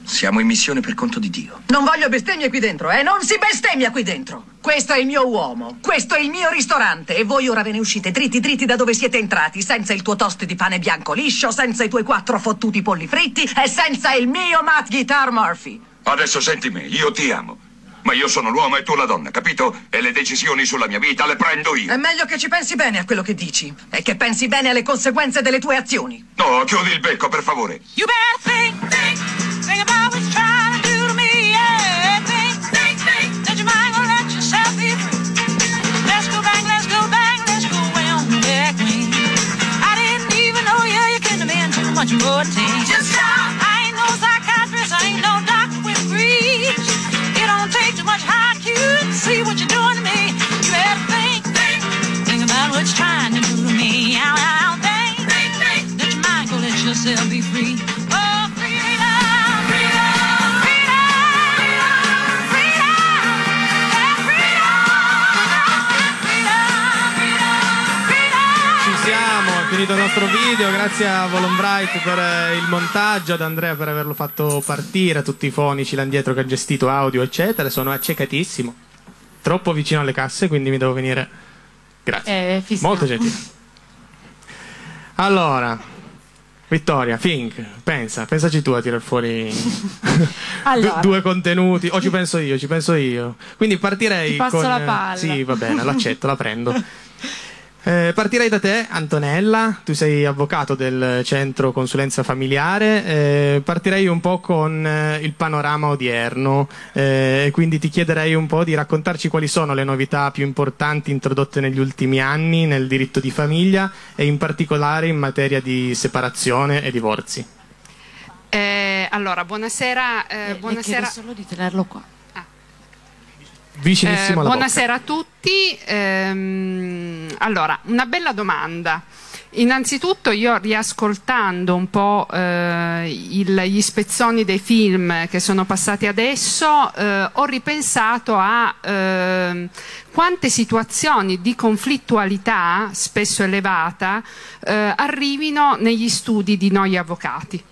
siamo in missione per conto di Dio. Non voglio bestemmie qui dentro, eh? Non si bestemmia qui dentro. Questo è il mio uomo, questo è il mio ristorante e voi ora ve ne uscite dritti dritti da dove siete entrati, senza il tuo toast di pane bianco liscio, senza i tuoi quattro fottuti polli fritti e senza il mio Matt Guitar Murphy. Adesso senti me, io ti amo. Ma io sono l'uomo e tu la donna, capito? E le decisioni sulla mia vita le prendo io. È meglio che ci pensi bene a quello che dici e che pensi bene alle conseguenze delle tue azioni. No, chiudi il becco, per favore. You better think, think, think about what you're trying to do to me. Yeah, think, think, think that you might gonna let yourself be free. Let's go back, let's go back, let's go on back when I didn't even know you. You couldn't have been too much more tame. Just see what you're doing to me. You better think, think, think about what you're trying to do to me. Ow, ow, think, think, think that you might go let yourself be free. Oh, freedom, freedom, finito il nostro video, grazie a Volonbright per eh, il montaggio, ad Andrea per averlo fatto partire, a tutti i fonici là dietro che ha gestito audio eccetera, sono accecatissimo, troppo vicino alle casse quindi mi devo venire, grazie, Eh, molto gentile. Allora, Vittoria, Fink, pensa, pensaci tu a tirar fuori <laughs> Allora. du- due contenuti, o ci penso io, ci penso io. Quindi partirei Ti passo con... la palla. Sì, va bene, l'accetto, la prendo. <laughs> Eh, partirei da te, Antonella, tu sei avvocato del centro consulenza familiare, eh, partirei un po' con eh, il panorama odierno, eh, quindi ti chiederei un po' di raccontarci quali sono le novità più importanti introdotte negli ultimi anni nel diritto di famiglia e in particolare in materia di separazione e divorzi. Eh, allora, buonasera. eh, buonasera. solo di tenerlo qua. Vicinissimo Eh, buonasera a tutti. Ehm, allora, una bella domanda. Innanzitutto io riascoltando un po' eh, il- gli spezzoni dei film che sono passati adesso, eh, ho ripensato a ehm, quante situazioni di conflittualità, spesso elevata, eh, arrivino negli studi di noi avvocati.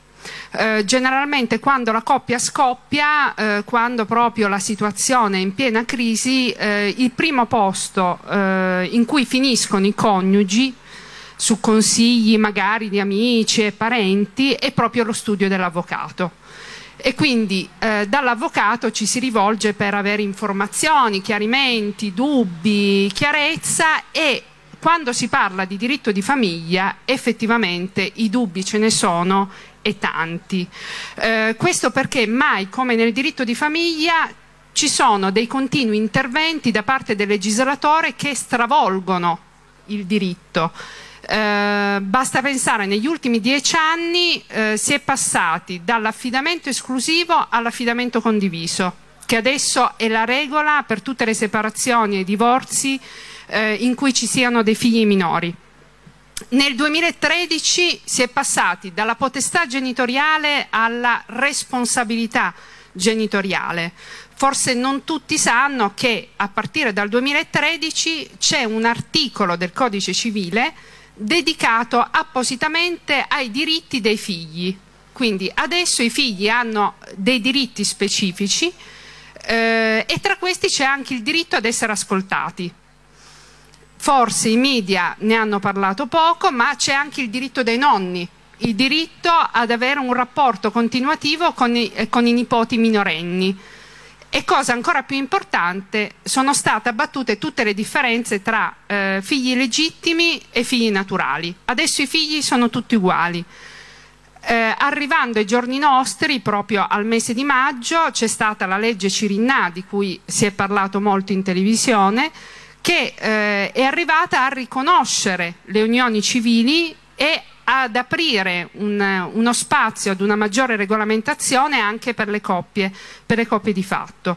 Eh, generalmente quando la coppia scoppia, eh, quando proprio la situazione è in piena crisi, eh, il primo posto eh, in cui finiscono i coniugi su consigli magari di amici e parenti è proprio lo studio dell'avvocato. E quindi eh, dall'avvocato ci si rivolge per avere informazioni, chiarimenti, dubbi, chiarezza e quando si parla di diritto di famiglia effettivamente i dubbi ce ne sono e tanti. Eh, questo perché mai come nel diritto di famiglia ci sono dei continui interventi da parte del legislatore che stravolgono il diritto. Eh, basta pensare negli ultimi dieci anni eh, si è passati dall'affidamento esclusivo all'affidamento condiviso, che adesso è la regola per tutte le separazioni e i divorzi eh, in cui ci siano dei figli minori. Nel 2013 si è passati dalla potestà genitoriale alla responsabilità genitoriale. Forse non tutti sanno che a partire dal 2013 c'è un articolo del codice civile dedicato appositamente ai diritti dei figli. Quindi adesso i figli hanno dei diritti specifici eh, e tra questi c'è anche il diritto ad essere ascoltati. Forse i media ne hanno parlato poco, ma c'è anche il diritto dei nonni, il diritto ad avere un rapporto continuativo con i, eh, con i nipoti minorenni. E cosa ancora più importante, sono state abbattute tutte le differenze tra eh, figli legittimi e figli naturali. Adesso i figli sono tutti uguali. Eh, arrivando ai giorni nostri, proprio al mese di maggio, c'è stata la legge Cirinnà, di cui si è parlato molto in televisione, che eh, è arrivata a riconoscere le unioni civili e ad aprire un- uno spazio ad una maggiore regolamentazione anche per le coppie, per le coppie di fatto.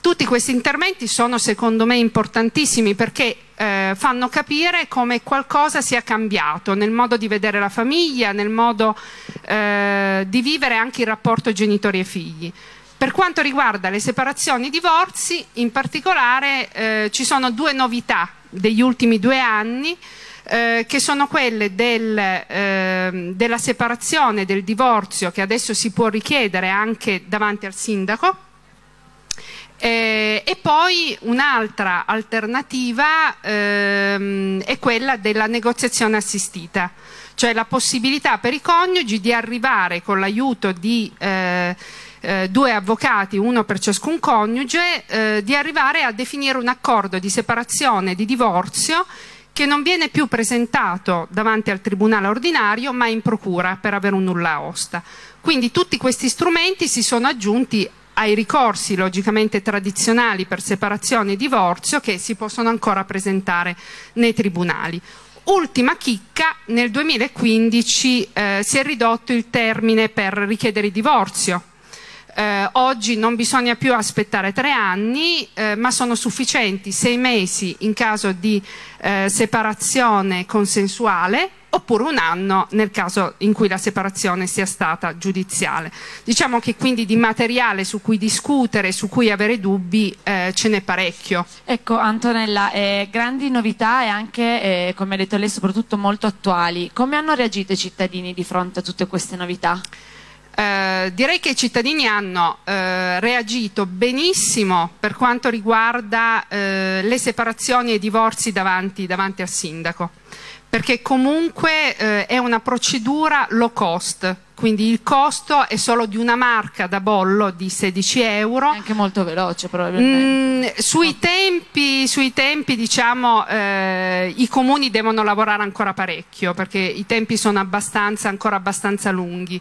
Tutti questi interventi sono secondo me importantissimi perché eh, fanno capire come qualcosa sia cambiato nel modo di vedere la famiglia, nel modo eh, di vivere anche il rapporto genitori e figli. Per quanto riguarda le separazioni e i divorzi, in particolare eh, ci sono due novità degli ultimi due anni eh, che sono quelle del, ehm, della separazione, del divorzio che adesso si può richiedere anche davanti al sindaco. Eh, e poi un'altra alternativa ehm, è quella della negoziazione assistita, cioè la possibilità per i coniugi di arrivare con l'aiuto di eh, eh, due avvocati, uno per ciascun coniuge, eh, di arrivare a definire un accordo di separazione di divorzio che non viene più presentato davanti al tribunale ordinario ma in procura per avere un nulla osta. Quindi tutti questi strumenti si sono aggiunti ai ricorsi logicamente tradizionali per separazione e divorzio che si possono ancora presentare nei tribunali. Ultima chicca, nel 2015 eh, si è ridotto il termine per richiedere il divorzio. Eh, oggi non bisogna più aspettare tre anni, eh, ma sono sufficienti sei mesi in caso di eh, separazione consensuale oppure un anno nel caso in cui la separazione sia stata giudiziale. Diciamo che quindi di materiale su cui discutere, su cui avere dubbi, eh, ce n'è parecchio. Ecco Antonella, eh, grandi novità e anche, eh, come ha detto lei, soprattutto molto attuali. Come hanno reagito i cittadini di fronte a tutte queste novità? Eh, direi che i cittadini hanno eh, reagito benissimo per quanto riguarda eh, le separazioni e i divorzi davanti, davanti al sindaco, perché comunque eh, è una procedura low cost, quindi il costo è solo di una marca da bollo di 16 euro. Anche molto veloce probabilmente. Mm, sui, tempi, sui tempi, diciamo, eh, i comuni devono lavorare ancora parecchio perché i tempi sono abbastanza, ancora abbastanza lunghi.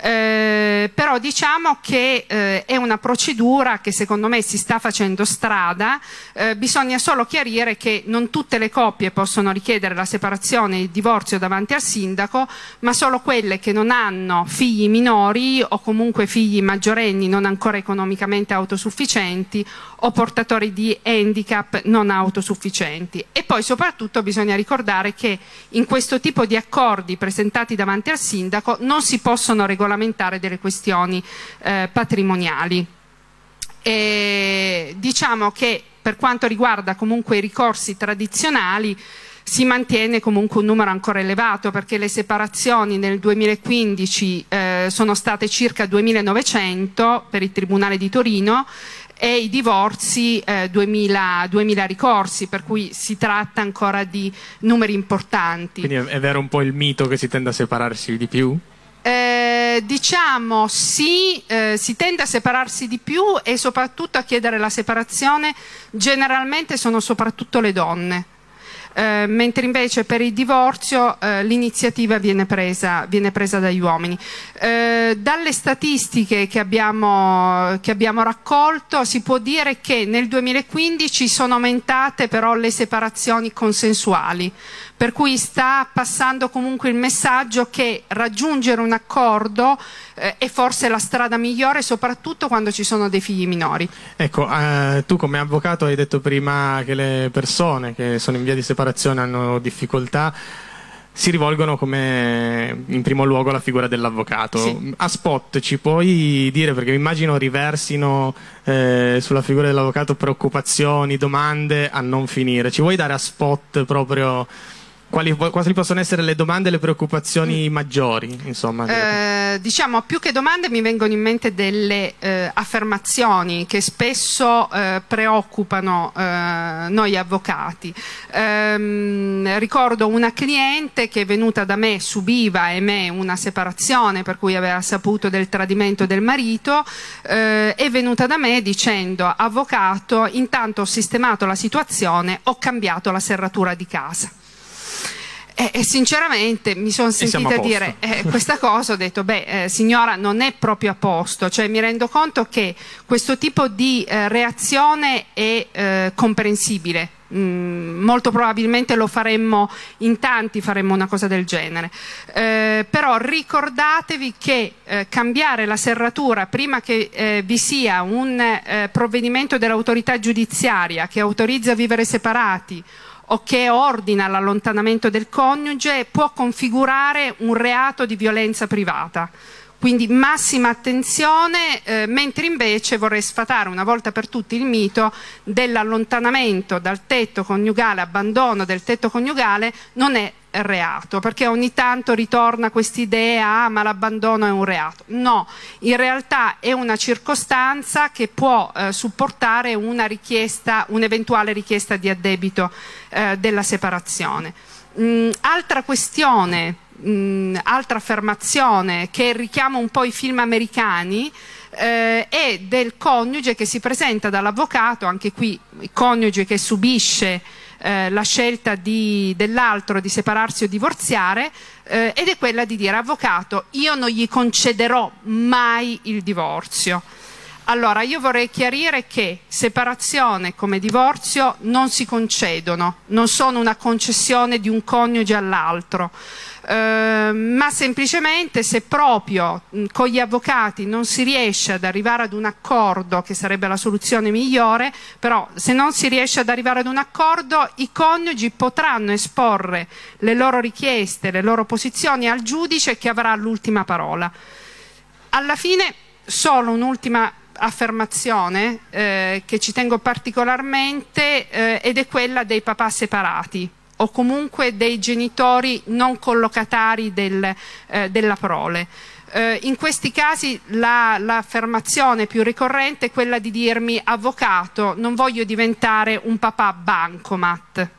Eh, però diciamo che eh, è una procedura che secondo me si sta facendo strada. Eh, bisogna solo chiarire che non tutte le coppie possono richiedere la separazione e il divorzio davanti al sindaco, ma solo quelle che non hanno figli minori o comunque figli maggiorenni non ancora economicamente autosufficienti o portatori di handicap non autosufficienti. E poi soprattutto bisogna ricordare che in questo tipo di accordi presentati davanti al sindaco non si possono regolamentare delle questioni eh, patrimoniali. E diciamo che per quanto riguarda comunque i ricorsi tradizionali si mantiene comunque un numero ancora elevato perché le separazioni nel 2015 eh, sono state circa 2900 per il Tribunale di Torino e i divorzi eh, 2000, 2000 ricorsi, per cui si tratta ancora di numeri importanti. Quindi è, vero un po' il mito che si tende a separarsi di più? Eh, diciamo sì, eh, si tende a separarsi di più e soprattutto a chiedere la separazione generalmente sono soprattutto le donne. Eh, mentre invece per il divorzio eh, l'iniziativa viene presa, viene presa dagli uomini. Eh, dalle statistiche che abbiamo, che abbiamo raccolto si può dire che nel 2015 sono aumentate però le separazioni consensuali, per cui sta passando comunque il messaggio che raggiungere un accordo eh, è forse la strada migliore, soprattutto quando ci sono dei figli minori. Ecco, eh, tu come avvocato hai detto prima che le persone che sono in via di separazione hanno difficoltà si rivolgono come in primo luogo alla figura dell'avvocato. Sì. A spot ci puoi dire, perché mi immagino riversino eh, sulla figura dell'avvocato preoccupazioni, domande a non finire. Ci vuoi dare a spot proprio quali, quali possono essere le domande e le preoccupazioni maggiori, insomma. Eh, diciamo, più che domande mi vengono in mente delle eh, affermazioni che spesso eh, preoccupano eh, noi avvocati. Ehm, ricordo una cliente che è venuta da me, subiva e me una separazione per cui aveva saputo del tradimento del marito, eh, è venuta da me dicendo avvocato, intanto ho sistemato la situazione, ho cambiato la serratura di casa. E, e sinceramente mi sono sentita dire eh, questa cosa, ho detto, beh, eh, signora, non è proprio a posto, cioè mi rendo conto che questo tipo di eh, reazione è eh, comprensibile. Mm, molto probabilmente lo faremmo in tanti, faremmo una cosa del genere. Eh, però ricordatevi che eh, cambiare la serratura prima che eh, vi sia un eh, provvedimento dell'autorità giudiziaria che autorizza a vivere separati o che ordina l'allontanamento del coniuge può configurare un reato di violenza privata. Quindi massima attenzione, eh, mentre invece vorrei sfatare una volta per tutti il mito dell'allontanamento dal tetto coniugale, abbandono del tetto coniugale non è reato, perché ogni tanto ritorna quest'idea, ah ma l'abbandono è un reato. No, in realtà è una circostanza che può eh, supportare una richiesta, un'eventuale richiesta di addebito eh, della separazione. Mm, altra questione, mm, altra affermazione che richiama un po' i film americani eh, è del coniuge che si presenta dall'avvocato, anche qui il coniuge che subisce eh, la scelta dell'altro di separarsi o divorziare eh, ed è quella di dire avvocato io non gli concederò mai il divorzio. Allora, io vorrei chiarire che separazione come divorzio non si concedono, non sono una concessione di un coniuge all'altro, eh, ma semplicemente se proprio mh, con gli avvocati non si riesce ad arrivare ad un accordo, che sarebbe la soluzione migliore, però se non si riesce ad arrivare ad un accordo, i coniugi potranno esporre le loro richieste, le loro posizioni al giudice che avrà l'ultima parola. Alla fine, solo un'ultima affermazione eh, che ci tengo particolarmente eh, ed è quella dei papà separati o comunque dei genitori non collocatari del, eh, della prole. Eh, in questi casi la- l'affermazione più ricorrente è quella di dirmi avvocato, non voglio diventare un papà bancomat.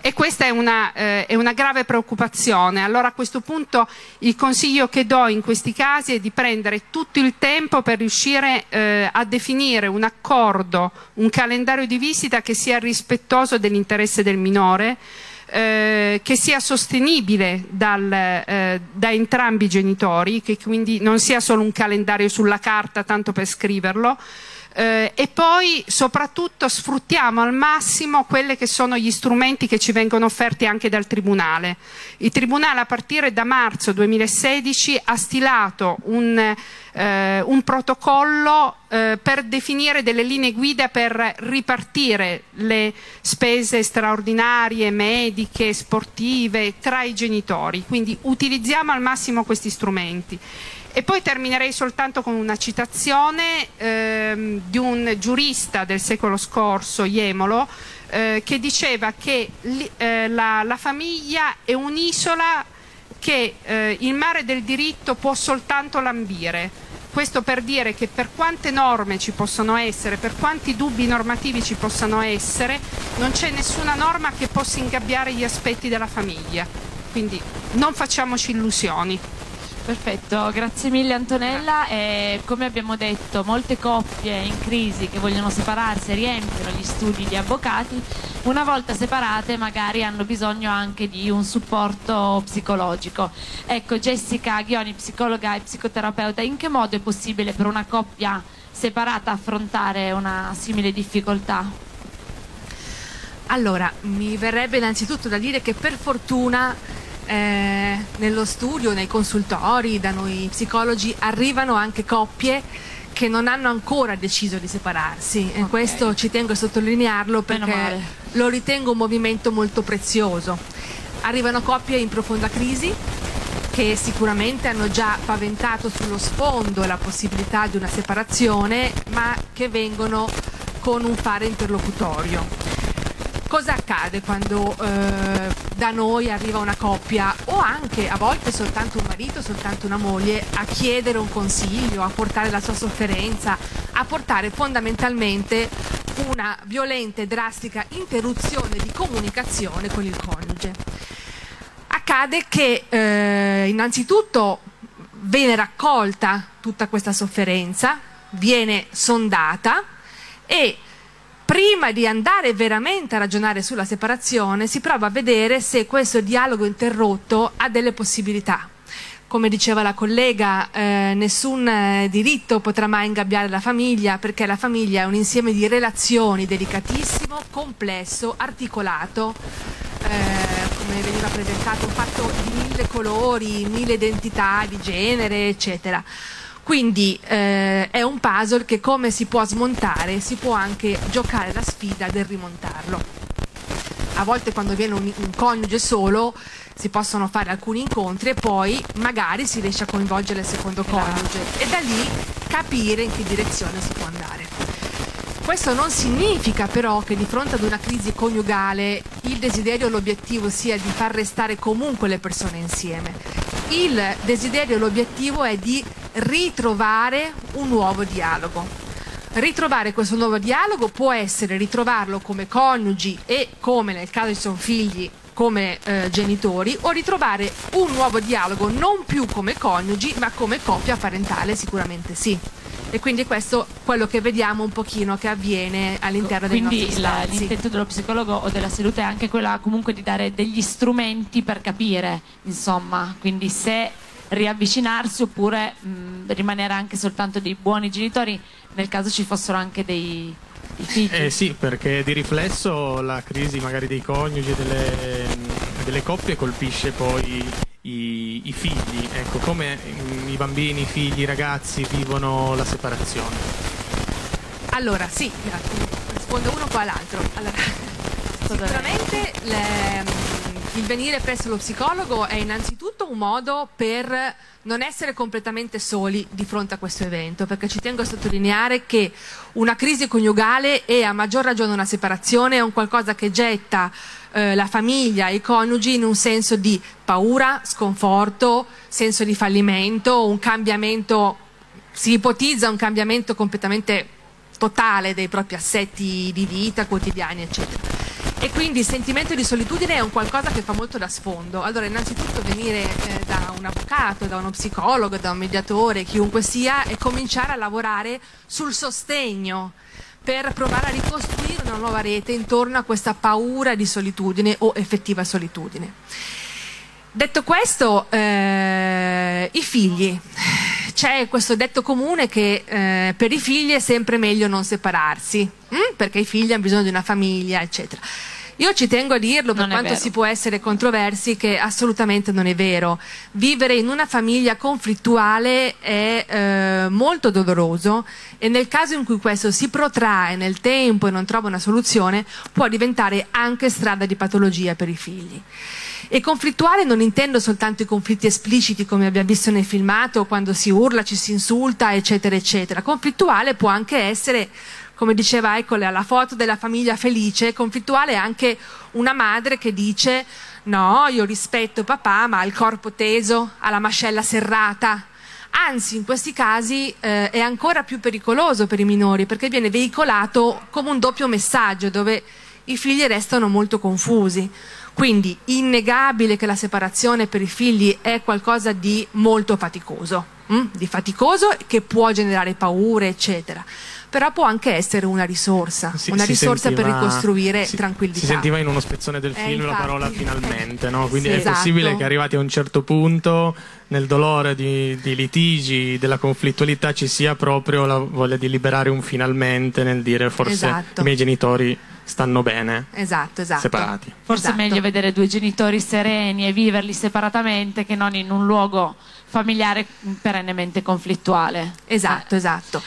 E questa è una, eh, è una grave preoccupazione. Allora a questo punto il consiglio che do in questi casi è di prendere tutto il tempo per riuscire eh, a definire un accordo, un calendario di visita che sia rispettoso dell'interesse del minore, eh, che sia sostenibile dal, eh, da entrambi i genitori, che quindi non sia solo un calendario sulla carta tanto per scriverlo. Eh, e poi soprattutto sfruttiamo al massimo quelli che sono gli strumenti che ci vengono offerti anche dal Tribunale. Il Tribunale a partire da marzo 2016 ha stilato un, eh, un protocollo eh, per definire delle linee guida per ripartire le spese straordinarie, mediche, sportive tra i genitori. Quindi utilizziamo al massimo questi strumenti. E poi terminerei soltanto con una citazione ehm, di un giurista del secolo scorso, Iemolo, eh, che diceva che li- eh, la, la famiglia è un'isola che eh, il mare del diritto può soltanto lambire. Questo per dire che per quante norme ci possono essere, per quanti dubbi normativi ci possano essere, non c'è nessuna norma che possa ingabbiare gli aspetti della famiglia. Quindi non facciamoci illusioni. Perfetto, grazie mille Antonella. E come abbiamo detto, molte coppie in crisi che vogliono separarsi riempiono gli studi di avvocati. Una volta separate magari hanno bisogno anche di un supporto psicologico. Ecco, Jessica Ghioni, psicologa e psicoterapeuta, in che modo è possibile per una coppia separata affrontare una simile difficoltà? Allora, mi verrebbe innanzitutto da dire che per fortuna eh, nello studio, nei consultori, da noi psicologi, arrivano anche coppie che non hanno ancora deciso di separarsi. E questo ci tengo a sottolinearlo perché lo ritengo un movimento molto prezioso. Arrivano coppie in profonda crisi che sicuramente hanno già paventato sullo sfondo la possibilità di una separazione, ma che vengono con un fare interlocutorio. Cosa accade quando eh, da noi arriva una coppia o anche a volte soltanto un marito, soltanto una moglie a chiedere un consiglio, a portare la sua sofferenza, a portare fondamentalmente una violenta e drastica interruzione di comunicazione con il coniuge. Accade che eh, innanzitutto viene raccolta tutta questa sofferenza, viene sondata e prima di andare veramente a ragionare sulla separazione si prova a vedere se questo dialogo interrotto ha delle possibilità. Come diceva la collega, eh, nessun eh, diritto potrà mai ingabbiare la famiglia perché la famiglia è un insieme di relazioni delicatissimo, complesso, articolato, eh, come veniva presentato, fatto di mille colori, mille identità di genere, eccetera. Quindi eh, è un puzzle che come si può smontare, si può anche giocare la sfida del rimontarlo. A volte quando viene un, un coniuge solo si possono fare alcuni incontri e poi magari si riesce a coinvolgere il secondo coniuge e da lì capire in che direzione si può andare. Questo non significa però che di fronte ad una crisi coniugale il desiderio o l'obiettivo sia di far restare comunque le persone insieme. Il desiderio e l'obiettivo è di ritrovare un nuovo dialogo. Ritrovare questo nuovo dialogo può essere ritrovarlo come coniugi e come nel caso ci sono figli come eh, genitori o ritrovare un nuovo dialogo non più come coniugi ma come coppia parentale sicuramente sì e quindi questo è quello che vediamo un pochino che avviene all'interno dei Quindi nostri la- spazi. l'intento dello psicologo o della seduta è anche quella comunque di dare degli strumenti per capire, insomma, quindi se riavvicinarsi oppure mh, rimanere anche soltanto dei buoni genitori nel caso ci fossero anche dei, dei figli. Eh sì, perché di riflesso la crisi magari dei coniugi e delle, delle coppie colpisce poi i, i figli. Ecco, come i bambini, i figli, i ragazzi vivono la separazione. Allora, sì, rispondo uno poi all'altro. Allora, sicuramente le- il venire presso lo psicologo è innanzitutto un modo per non essere completamente soli di fronte a questo evento, perché ci tengo a sottolineare che una crisi coniugale e a maggior ragione una separazione è un qualcosa che getta eh, la famiglia e i coniugi in un senso di paura, sconforto, senso di fallimento, un cambiamento, si ipotizza un cambiamento completamente totale dei propri assetti di vita quotidiani, eccetera. E quindi il sentimento di solitudine è un qualcosa che fa molto da sfondo. Allora, innanzitutto venire eh, da un avvocato, da uno psicologo, da un mediatore, chiunque sia, e cominciare a lavorare sul sostegno per provare a ricostruire una nuova rete intorno a questa paura di solitudine o effettiva solitudine. Detto questo, eh, i figli. C'è questo detto comune che eh, per i figli è sempre meglio non separarsi, mm? perché i figli hanno bisogno di una famiglia, eccetera. Io ci tengo a dirlo per Non quanto si può essere controversi che assolutamente non è vero. Vivere in una famiglia conflittuale è eh, molto doloroso e nel caso in cui questo si protrae nel tempo e non trova una soluzione può diventare anche strada di patologia per i figli. E conflittuale non intendo soltanto i conflitti espliciti come abbiamo visto nel filmato, quando si urla, ci si insulta, eccetera, eccetera. Conflittuale può anche essere, come diceva Ecole, alla foto della famiglia felice, conflittuale è anche una madre che dice no, io rispetto papà, ma ha il corpo teso, ha la mascella serrata. Anzi, in questi casi eh, è ancora più pericoloso per i minori perché viene veicolato come un doppio messaggio dove i figli restano molto confusi. Quindi innegabile che la separazione per i figli è qualcosa di molto faticoso, mm? di faticoso che può generare paure, eccetera. Però può anche essere una risorsa, Si- una si risorsa per sentiva- ricostruire si- tranquillità. Si sentiva in uno spezzone del Eh, film la infatti. parola finalmente, no? Quindi Sì, è esatto. possibile che arrivati a un certo punto, nel dolore di, di litigi, della conflittualità, ci sia proprio la voglia di liberare un finalmente nel dire forse Esatto. i miei genitori stanno bene, Esatto, esatto. separati. Forse Esatto. è meglio vedere due genitori sereni e viverli separatamente che non in un luogo familiare perennemente conflittuale. Esatto, esatto.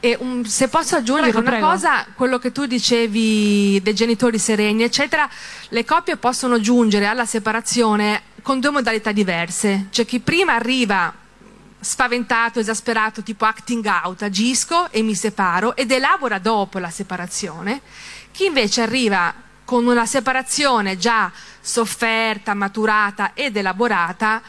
E um, se posso aggiungere Prego, una prego. cosa, quello che tu dicevi dei genitori sereni, eccetera, le coppie possono giungere alla separazione con due modalità diverse. C'è chi prima arriva spaventato, esasperato, tipo acting out, agisco e mi separo ed elabora dopo la separazione. Chi invece arriva con una separazione già sofferta, maturata ed elaborata,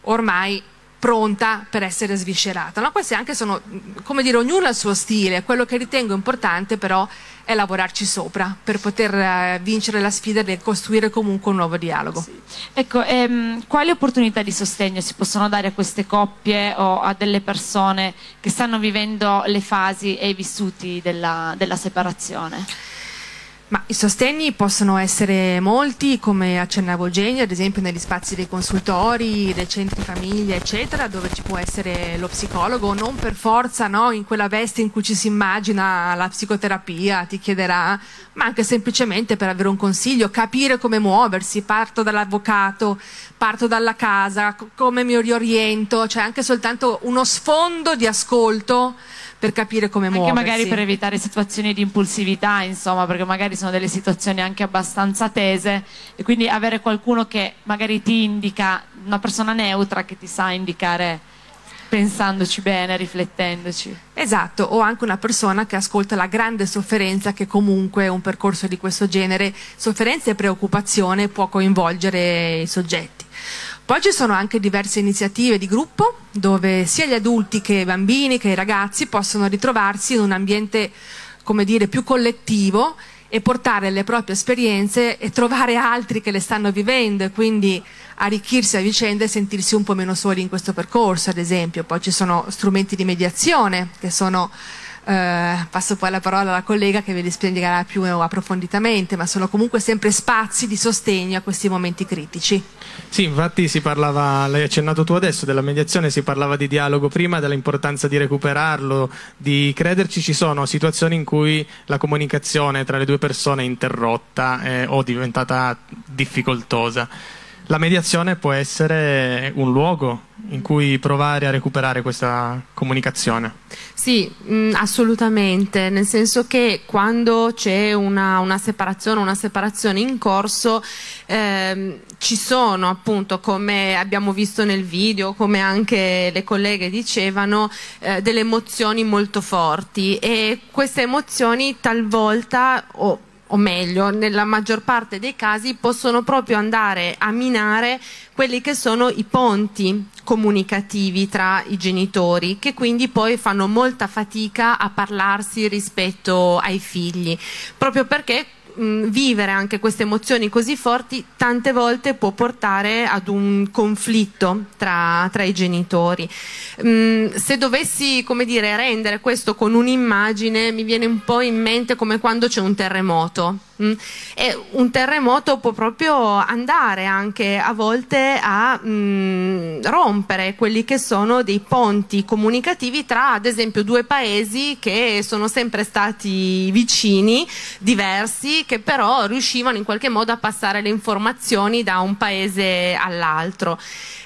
ormai pronta per essere sviscerata. No? Questi anche sono, come dire, ognuno ha il suo stile. Quello che ritengo importante però è lavorarci sopra per poter eh, vincere la sfida di costruire comunque un nuovo dialogo. Ecco, ehm, quali opportunità di sostegno si possono dare a queste coppie o a delle persone che stanno vivendo le fasi e i vissuti della, della separazione? Ma i sostegni possono essere molti, come accennavo Jenny, ad esempio negli spazi dei consultori, dei centri famiglia, eccetera, dove ci può essere lo psicologo, non per forza no, in quella veste in cui ci si immagina la psicoterapia, ti chiederà, ma anche semplicemente per avere un consiglio, capire come muoversi, parto dall'avvocato, parto dalla casa, co- come mi rioriento, cioè anche soltanto uno sfondo di ascolto per capire come Anche muoversi. magari per evitare situazioni di impulsività, insomma, perché magari sono delle situazioni anche abbastanza tese e quindi avere qualcuno che magari ti indica, una persona neutra che ti sa indicare pensandoci bene, riflettendoci. Esatto, o anche una persona che ascolta la grande sofferenza che comunque un percorso di questo genere, sofferenza e preoccupazione, può coinvolgere i soggetti. Poi ci sono anche diverse iniziative di gruppo dove sia gli adulti che i bambini che i ragazzi possono ritrovarsi in un ambiente, come dire, più collettivo e portare le proprie esperienze e trovare altri che le stanno vivendo e quindi arricchirsi a vicenda e sentirsi un po' meno soli in questo percorso, ad esempio. Poi ci sono strumenti di mediazione che sono eh, passo poi la parola alla collega che ve li spiegherà più approfonditamente, ma sono comunque sempre spazi di sostegno a questi momenti critici. Sì, infatti si parlava, l'hai accennato tu adesso, della mediazione, si parlava di dialogo prima, dell'importanza di recuperarlo, di crederci. Ci sono situazioni in cui la comunicazione tra le due persone è interrotta eh, o diventata difficoltosa. La mediazione può essere un luogo in cui provare a recuperare questa comunicazione. Sì, mh, assolutamente, nel senso che quando c'è una, una separazione, una separazione in corso, ehm, ci sono appunto, come abbiamo visto nel video, come anche le colleghe dicevano, eh, delle emozioni molto forti e queste emozioni talvolta, o o meglio, nella maggior parte dei casi possono proprio andare a minare quelli che sono i ponti comunicativi tra i genitori, che quindi poi fanno molta fatica a parlarsi rispetto ai figli, proprio perché mh, vivere anche queste emozioni così forti tante volte può portare ad un conflitto tra, tra i genitori. Mh, se dovessi, dire, rendere questo con un'immagine, mi viene un po' in mente come quando c'è un terremoto. Mh, E un terremoto può proprio andare anche a volte a mh, rompere quelli che sono dei ponti comunicativi tra, ad esempio, due paesi che sono sempre stati vicini, diversi, che però riuscivano in qualche modo a passare le informazioni da un paese all'altro.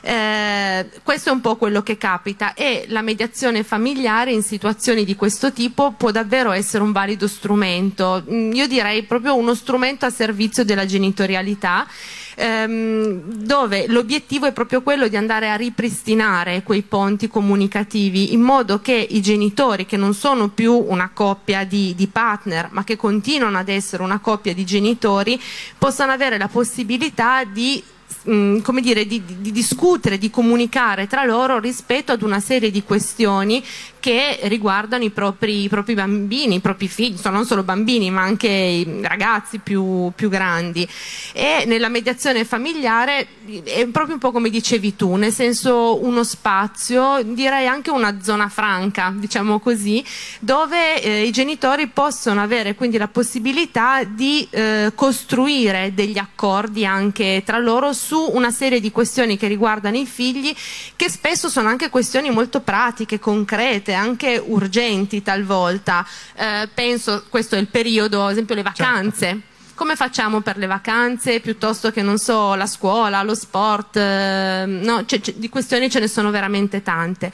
Eh, questo è un po' quello che capita. E la mediazione familiare in situazioni di questo tipo può davvero essere un valido strumento, Mm, io direi proprio uno strumento a servizio della genitorialità ehm, dove l'obiettivo è proprio quello di andare a ripristinare quei ponti comunicativi in modo che i genitori che non sono più una coppia di, di partner ma che continuano ad essere una coppia di genitori possano avere la possibilità di mh, come dire, di, di- di discutere, di comunicare tra loro rispetto ad una serie di questioni che riguardano i propri, i propri bambini, i propri figli, non solo bambini ma anche i ragazzi più, più grandi. E nella mediazione familiare è proprio un po' come dicevi tu, nel senso uno spazio, direi anche una zona franca, diciamo così, dove eh, i genitori possono avere quindi la possibilità di eh, costruire degli accordi anche tra loro su una serie di questioni che riguardano i figli, che spesso sono anche questioni molto pratiche, concrete, anche urgenti talvolta. Eh, penso, questo è il periodo, ad esempio le vacanze. Come facciamo per le vacanze piuttosto che, non so, la scuola, lo sport? eh, no, c'è- c'è- di questioni ce ne sono veramente tante.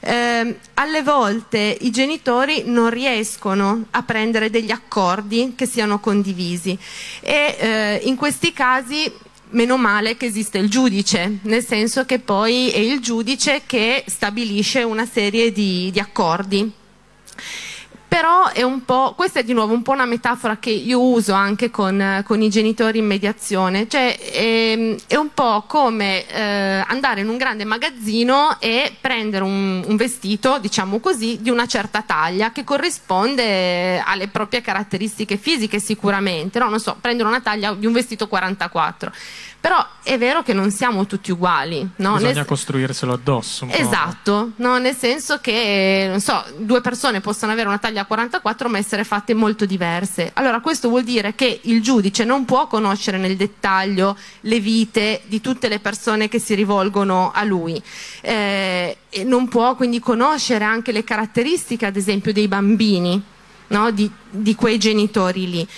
Eh, alle volte i genitori non riescono a prendere degli accordi che siano condivisi e eh, in questi casi meno male che esiste il giudice, nel senso che poi è il giudice che stabilisce una serie di, di accordi. Però è un po', questa è di nuovo un po' una metafora che io uso anche con, eh, con i genitori in mediazione, cioè ehm, è un po' come eh, andare in un grande magazzino e prendere un, un vestito, diciamo così, di una certa taglia che corrisponde alle proprie caratteristiche fisiche sicuramente, no? non so, prendere una taglia di un vestito 44. Però è vero che non siamo tutti uguali, no? Bisogna Nel- costruirselo addosso. Esatto, no? nel senso che non so, due persone possono avere una taglia 44 ma essere fatte molto diverse. Allora questo vuol dire che il giudice non può conoscere nel dettaglio le vite di tutte le persone che si rivolgono a lui. Eh, non può quindi conoscere anche le caratteristiche, ad esempio, dei bambini, no? di, di quei genitori lì.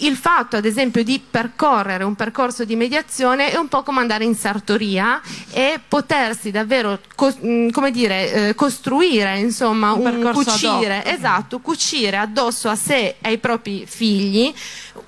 Il fatto, ad esempio, di percorrere un percorso di mediazione è un po' come andare in sartoria e potersi davvero, mh, come dire, eh, costruire, insomma, Un un, cucire, hoc. esatto, cucire addosso a sé e ai propri figli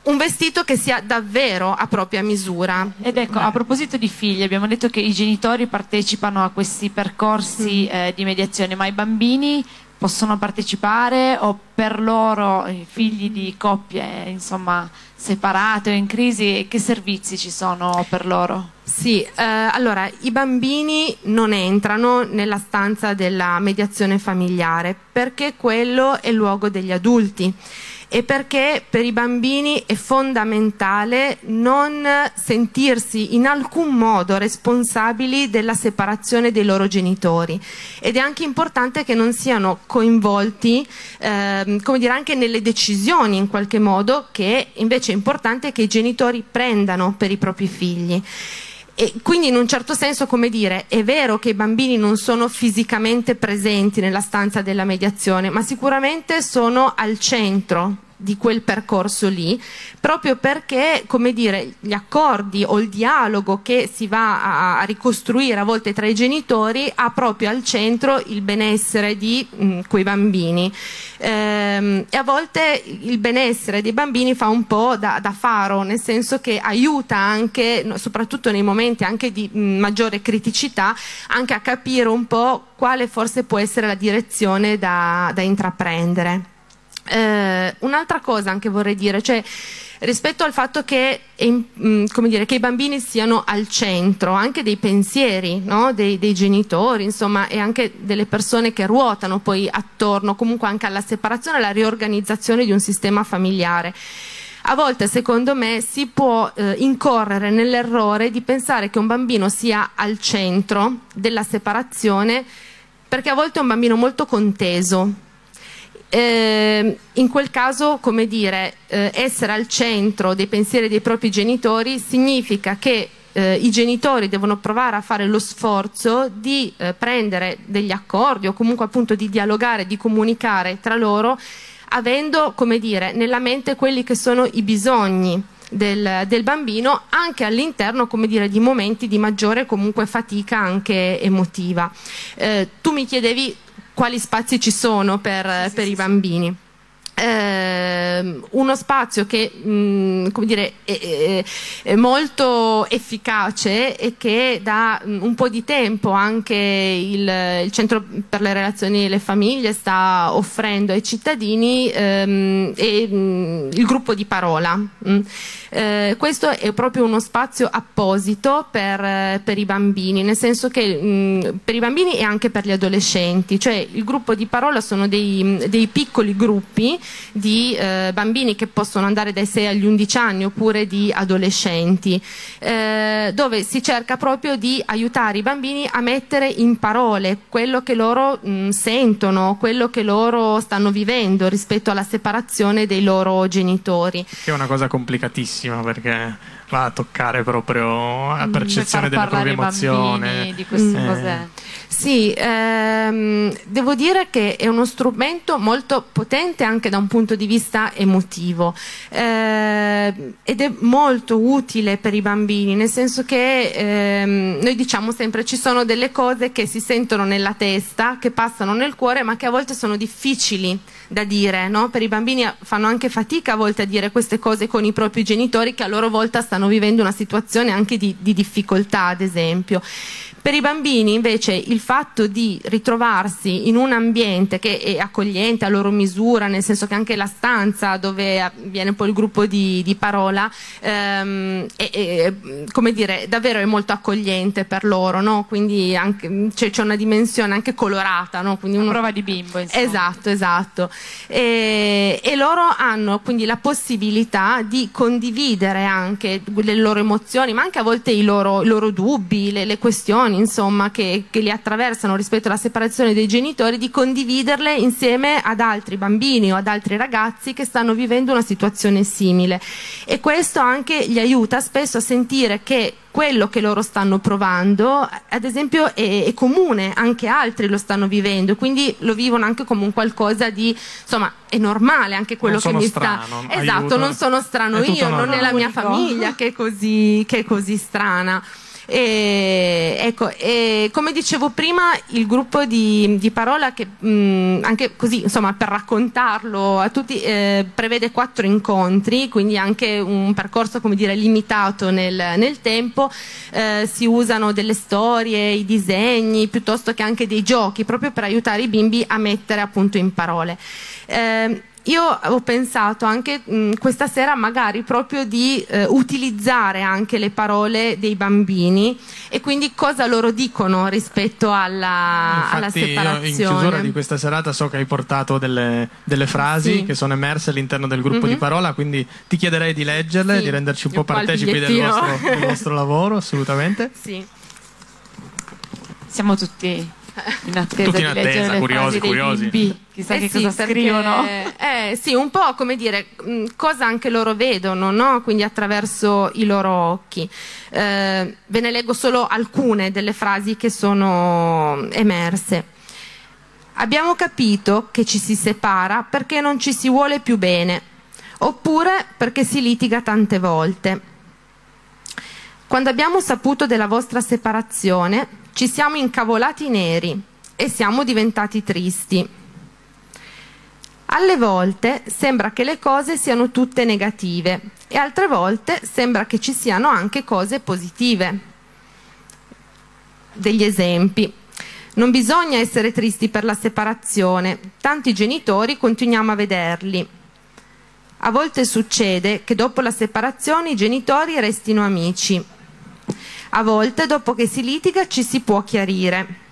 un vestito che sia davvero a propria misura. Ed ecco, a proposito di figli, abbiamo detto che i genitori partecipano a questi percorsi Mm. eh, di mediazione, ma i bambini possono partecipare o per loro, i figli di coppie, insomma, separate o in crisi, che servizi ci sono per loro? Sì, eh, allora i bambini non entrano nella stanza della mediazione familiare perché quello è il luogo degli adulti e perché per i bambini è fondamentale non sentirsi in alcun modo responsabili della separazione dei loro genitori ed è anche importante che non siano coinvolti ehm, come dire, anche nelle decisioni in qualche modo che invece è importante che i genitori prendano per i propri figli. E quindi in un certo senso, come dire, è vero che i bambini non sono fisicamente presenti nella stanza della mediazione, ma sicuramente sono al centro di quel percorso lì, proprio perché, come dire, gli accordi o il dialogo che si va a, a ricostruire a volte tra i genitori ha proprio al centro il benessere di mh, quei bambini. Ehm, e a volte il benessere dei bambini fa un po' da, da faro, nel senso che aiuta anche, soprattutto nei momenti anche di mh, maggiore criticità, anche a capire un po' quale forse può essere la direzione da, da intraprendere. Eh, un'altra cosa anche vorrei dire, cioè rispetto al fatto che, come dire, che i bambini siano al centro anche dei pensieri no? dei, dei genitori, insomma, e anche delle persone che ruotano poi attorno comunque anche alla separazione e alla riorganizzazione di un sistema familiare. A volte, secondo me, si può eh, incorrere nell'errore di pensare che un bambino sia al centro della separazione perché a volte è un bambino molto conteso, eh, in quel caso, come dire, eh, essere al centro dei pensieri dei propri genitori significa che eh, i genitori devono provare a fare lo sforzo di eh, prendere degli accordi o comunque appunto di dialogare, di comunicare tra loro, avendo, come dire, nella mente quelli che sono i bisogni del, del bambino anche all'interno come dire, di momenti di maggiore comunque fatica anche emotiva. Eh, tu mi chiedevi quali spazi ci sono per, per i bambini. Ehm, uno spazio che mh, come dire, è, è- molto efficace e che da mh, un po' di tempo anche il, il Centro per le relazioni e le famiglie sta offrendo ai cittadini ehm, è mh, il gruppo di parola. mh. Eh, questo è proprio uno spazio apposito per, per i bambini, nel senso che mh, per i bambini e anche per gli adolescenti, cioè il gruppo di parola sono dei, dei piccoli gruppi di eh, bambini che possono andare dai 6 agli 11 anni oppure di adolescenti, eh, dove si cerca proprio di aiutare i bambini a mettere in parole quello che loro mh, sentono, quello che loro stanno vivendo rispetto alla separazione dei loro genitori. Che è una cosa complicatissima perché va a toccare proprio la percezione Mm, far delle proprie emozioni. di queste Eh, cose. Sì, ehm, devo dire che è uno strumento molto potente anche da un punto di vista emotivo eh, ed è molto utile per i bambini, nel senso che ehm, noi diciamo sempre ci sono delle cose che si sentono nella testa, che passano nel cuore, ma che a volte sono difficili da dire, no? Per i bambini fanno anche fatica a volte a dire queste cose con i propri genitori che a loro volta stanno vivendo una situazione anche di, di difficoltà, ad esempio. Per i bambini invece il fatto di ritrovarsi in un ambiente che è accogliente a loro misura, nel senso che anche la stanza dove avviene poi il gruppo di, di parola, ehm, è, è, come dire, davvero è molto accogliente per loro, no? quindi c'è, una dimensione anche colorata. No? Quindi uno... prova di bimbo, insomma. Esatto, esatto. E, e loro hanno quindi la possibilità di condividere anche le loro emozioni, ma anche a volte i loro, i loro dubbi, le, le questioni insomma, che, che li attraversano rispetto alla separazione dei genitori, di condividerle insieme ad altri bambini o ad altri ragazzi che stanno vivendo una situazione simile. E questo anche gli aiuta spesso a sentire che quello che loro stanno provando, ad esempio, è, è, comune, anche altri lo stanno vivendo, quindi lo vivono anche come un qualcosa di, insomma, è normale anche quello che mi strano, sta. Esatto, aiuto. non sono strano È io, non è la mia famiglia che è così, che è così strana. E, ecco, e come dicevo prima, il gruppo di, di parola che mh, anche così, insomma, per raccontarlo a tutti, eh, prevede quattro incontri, quindi anche un percorso, come dire, limitato nel, nel tempo. Eh, si usano delle storie, i disegni, piuttosto che anche dei giochi, proprio per aiutare i bimbi a mettere appunto in parole. Eh, io ho pensato anche mh, questa sera magari proprio di eh, utilizzare anche le parole dei bambini e quindi cosa loro dicono rispetto alla, alla Infatti, io in separazione. chiusura di questa serata so che hai portato delle, delle frasi Sì. che sono emerse all'interno del gruppo Mhm. di parola, quindi ti chiederei di leggerle, Sì. di renderci un po' partecipi del vostro, del vostro lavoro, assolutamente. Sì. Siamo tutti in attesa Tutti in di leggere attesa, curiosi, curiosi. bimbi. Chissà Eh che sì, cosa perché- scrivono. Eh sì, un po' come dire mh, cosa anche loro vedono, no? quindi attraverso i loro occhi. Eh, ve ne leggo solo alcune delle frasi che sono emerse. Abbiamo capito che ci si separa perché non ci si vuole più bene, oppure perché si litiga tante volte. Quando abbiamo saputo della vostra separazione, ci siamo incavolati neri e siamo diventati tristi. Alle volte sembra che le cose siano tutte negative e altre volte sembra che ci siano anche cose positive. Degli esempi. Non bisogna essere tristi per la separazione, tanti genitori continuiamo a vederli. A volte succede che dopo la separazione i genitori restino amici. A volte dopo che si litiga ci si può chiarire.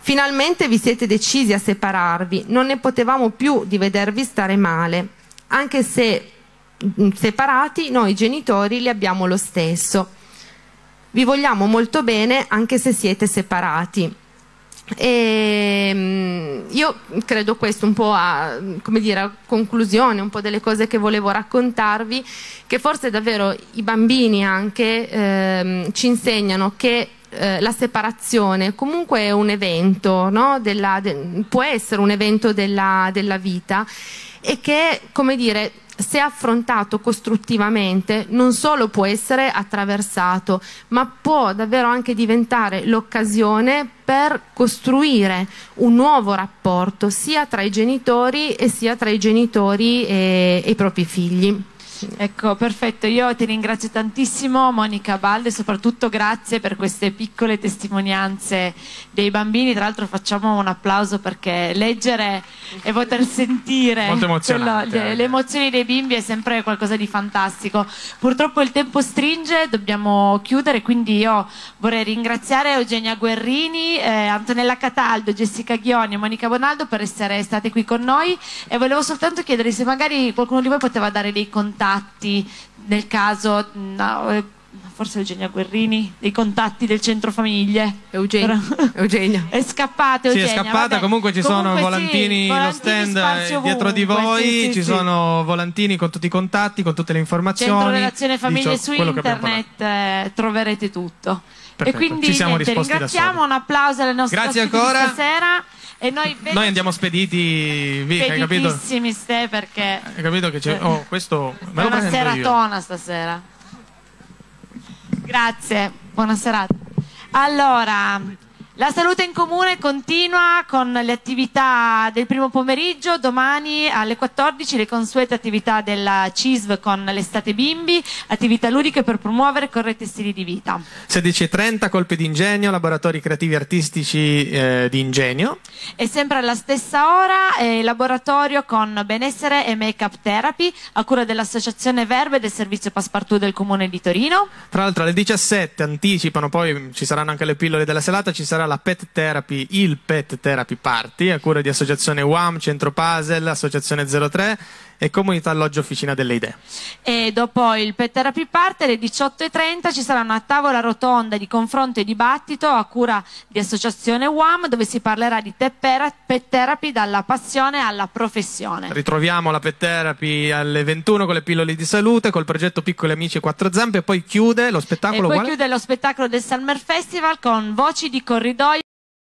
Finalmente vi siete decisi a separarvi, non ne potevamo più di vedervi stare male, anche se mh, separati noi genitori li abbiamo lo stesso. Vi vogliamo molto bene anche se siete separati. E, mm, io credo questo un po' a, dire, a conclusione, un po' delle cose che volevo raccontarvi, che forse davvero i bambini anche ehm, ci insegnano che eh, la separazione comunque è un evento, no? Della- de- può essere un evento della, della vita e che, come dire, se affrontato costruttivamente non solo può essere attraversato, ma può davvero anche diventare l'occasione per costruire un nuovo rapporto sia tra i genitori e sia tra i genitori e, e i propri figli. Ecco, perfetto. Io ti ringrazio tantissimo, Monica Balde, soprattutto grazie per queste piccole testimonianze dei bambini. Tra l'altro facciamo un applauso perché leggere e poter sentire quello- le, eh. le emozioni dei bimbi è sempre qualcosa di fantastico. Purtroppo il tempo stringe, dobbiamo chiudere, quindi io vorrei ringraziare Eugenia Guerrini, eh, Antonella Cataldo, Jessica Ghioni e Monica Bonaldo per essere state qui con noi e volevo soltanto chiedere se magari qualcuno di voi poteva dare dei contatti nel caso, no, eh, forse Eugenia Guerrini, dei contatti del centro famiglie. Eugenia. <laughs> Eugenia. È scappata Sì, Eugenia. è scappata, vabbè. comunque ci sono Comunque sì, volantini, lo volantini stand sparsi eh, dietro di voi, sì, sì, ci sì. sono volantini con tutti i contatti, con tutte le informazioni. Centro Relazione Famiglie su internet eh, troverete tutto. Perfetto, E quindi ci siamo niente, ringraziamo, un applauso alle nostre Grazie ancora. stasera e noi parlato. Noi andiamo spediti via, hai capito? ste perché Hai capito che c'è... Oh, questo me è una prendo io. seratona stasera. Grazie, buona serata. Allora, La salute in comune continua con le attività del primo pomeriggio, domani alle 14 le consuete attività della CISV con l'estate bimbi, attività ludiche per promuovere corretti stili di vita. 16.30 colpi di ingegno, laboratori creativi artistici eh, di ingegno. E sempre alla stessa ora eh, laboratorio con benessere e make-up therapy a cura dell'associazione Verbe del servizio Passepartout del comune di Torino. Tra l'altro alle 17 anticipano, poi ci saranno anche le pillole della serata, ci sarà la Pet Therapy, il Pet Therapy Party a cura di associazione UAM, Centro Puzzle, Associazione 03 e Comunità Alloggio Officina delle Idee. E dopo il Pet Therapy Party alle 18.30 ci sarà una tavola rotonda di confronto e dibattito a cura di Associazione UAM dove si parlerà di Pet Therapy dalla passione alla professione. Ritroviamo la Pet Therapy alle 21 con le pillole di salute, col progetto Piccoli Amici e Quattro Zampe e poi chiude lo E spettacolo poi uguale? chiude lo spettacolo del Summer Festival con voci di corridoio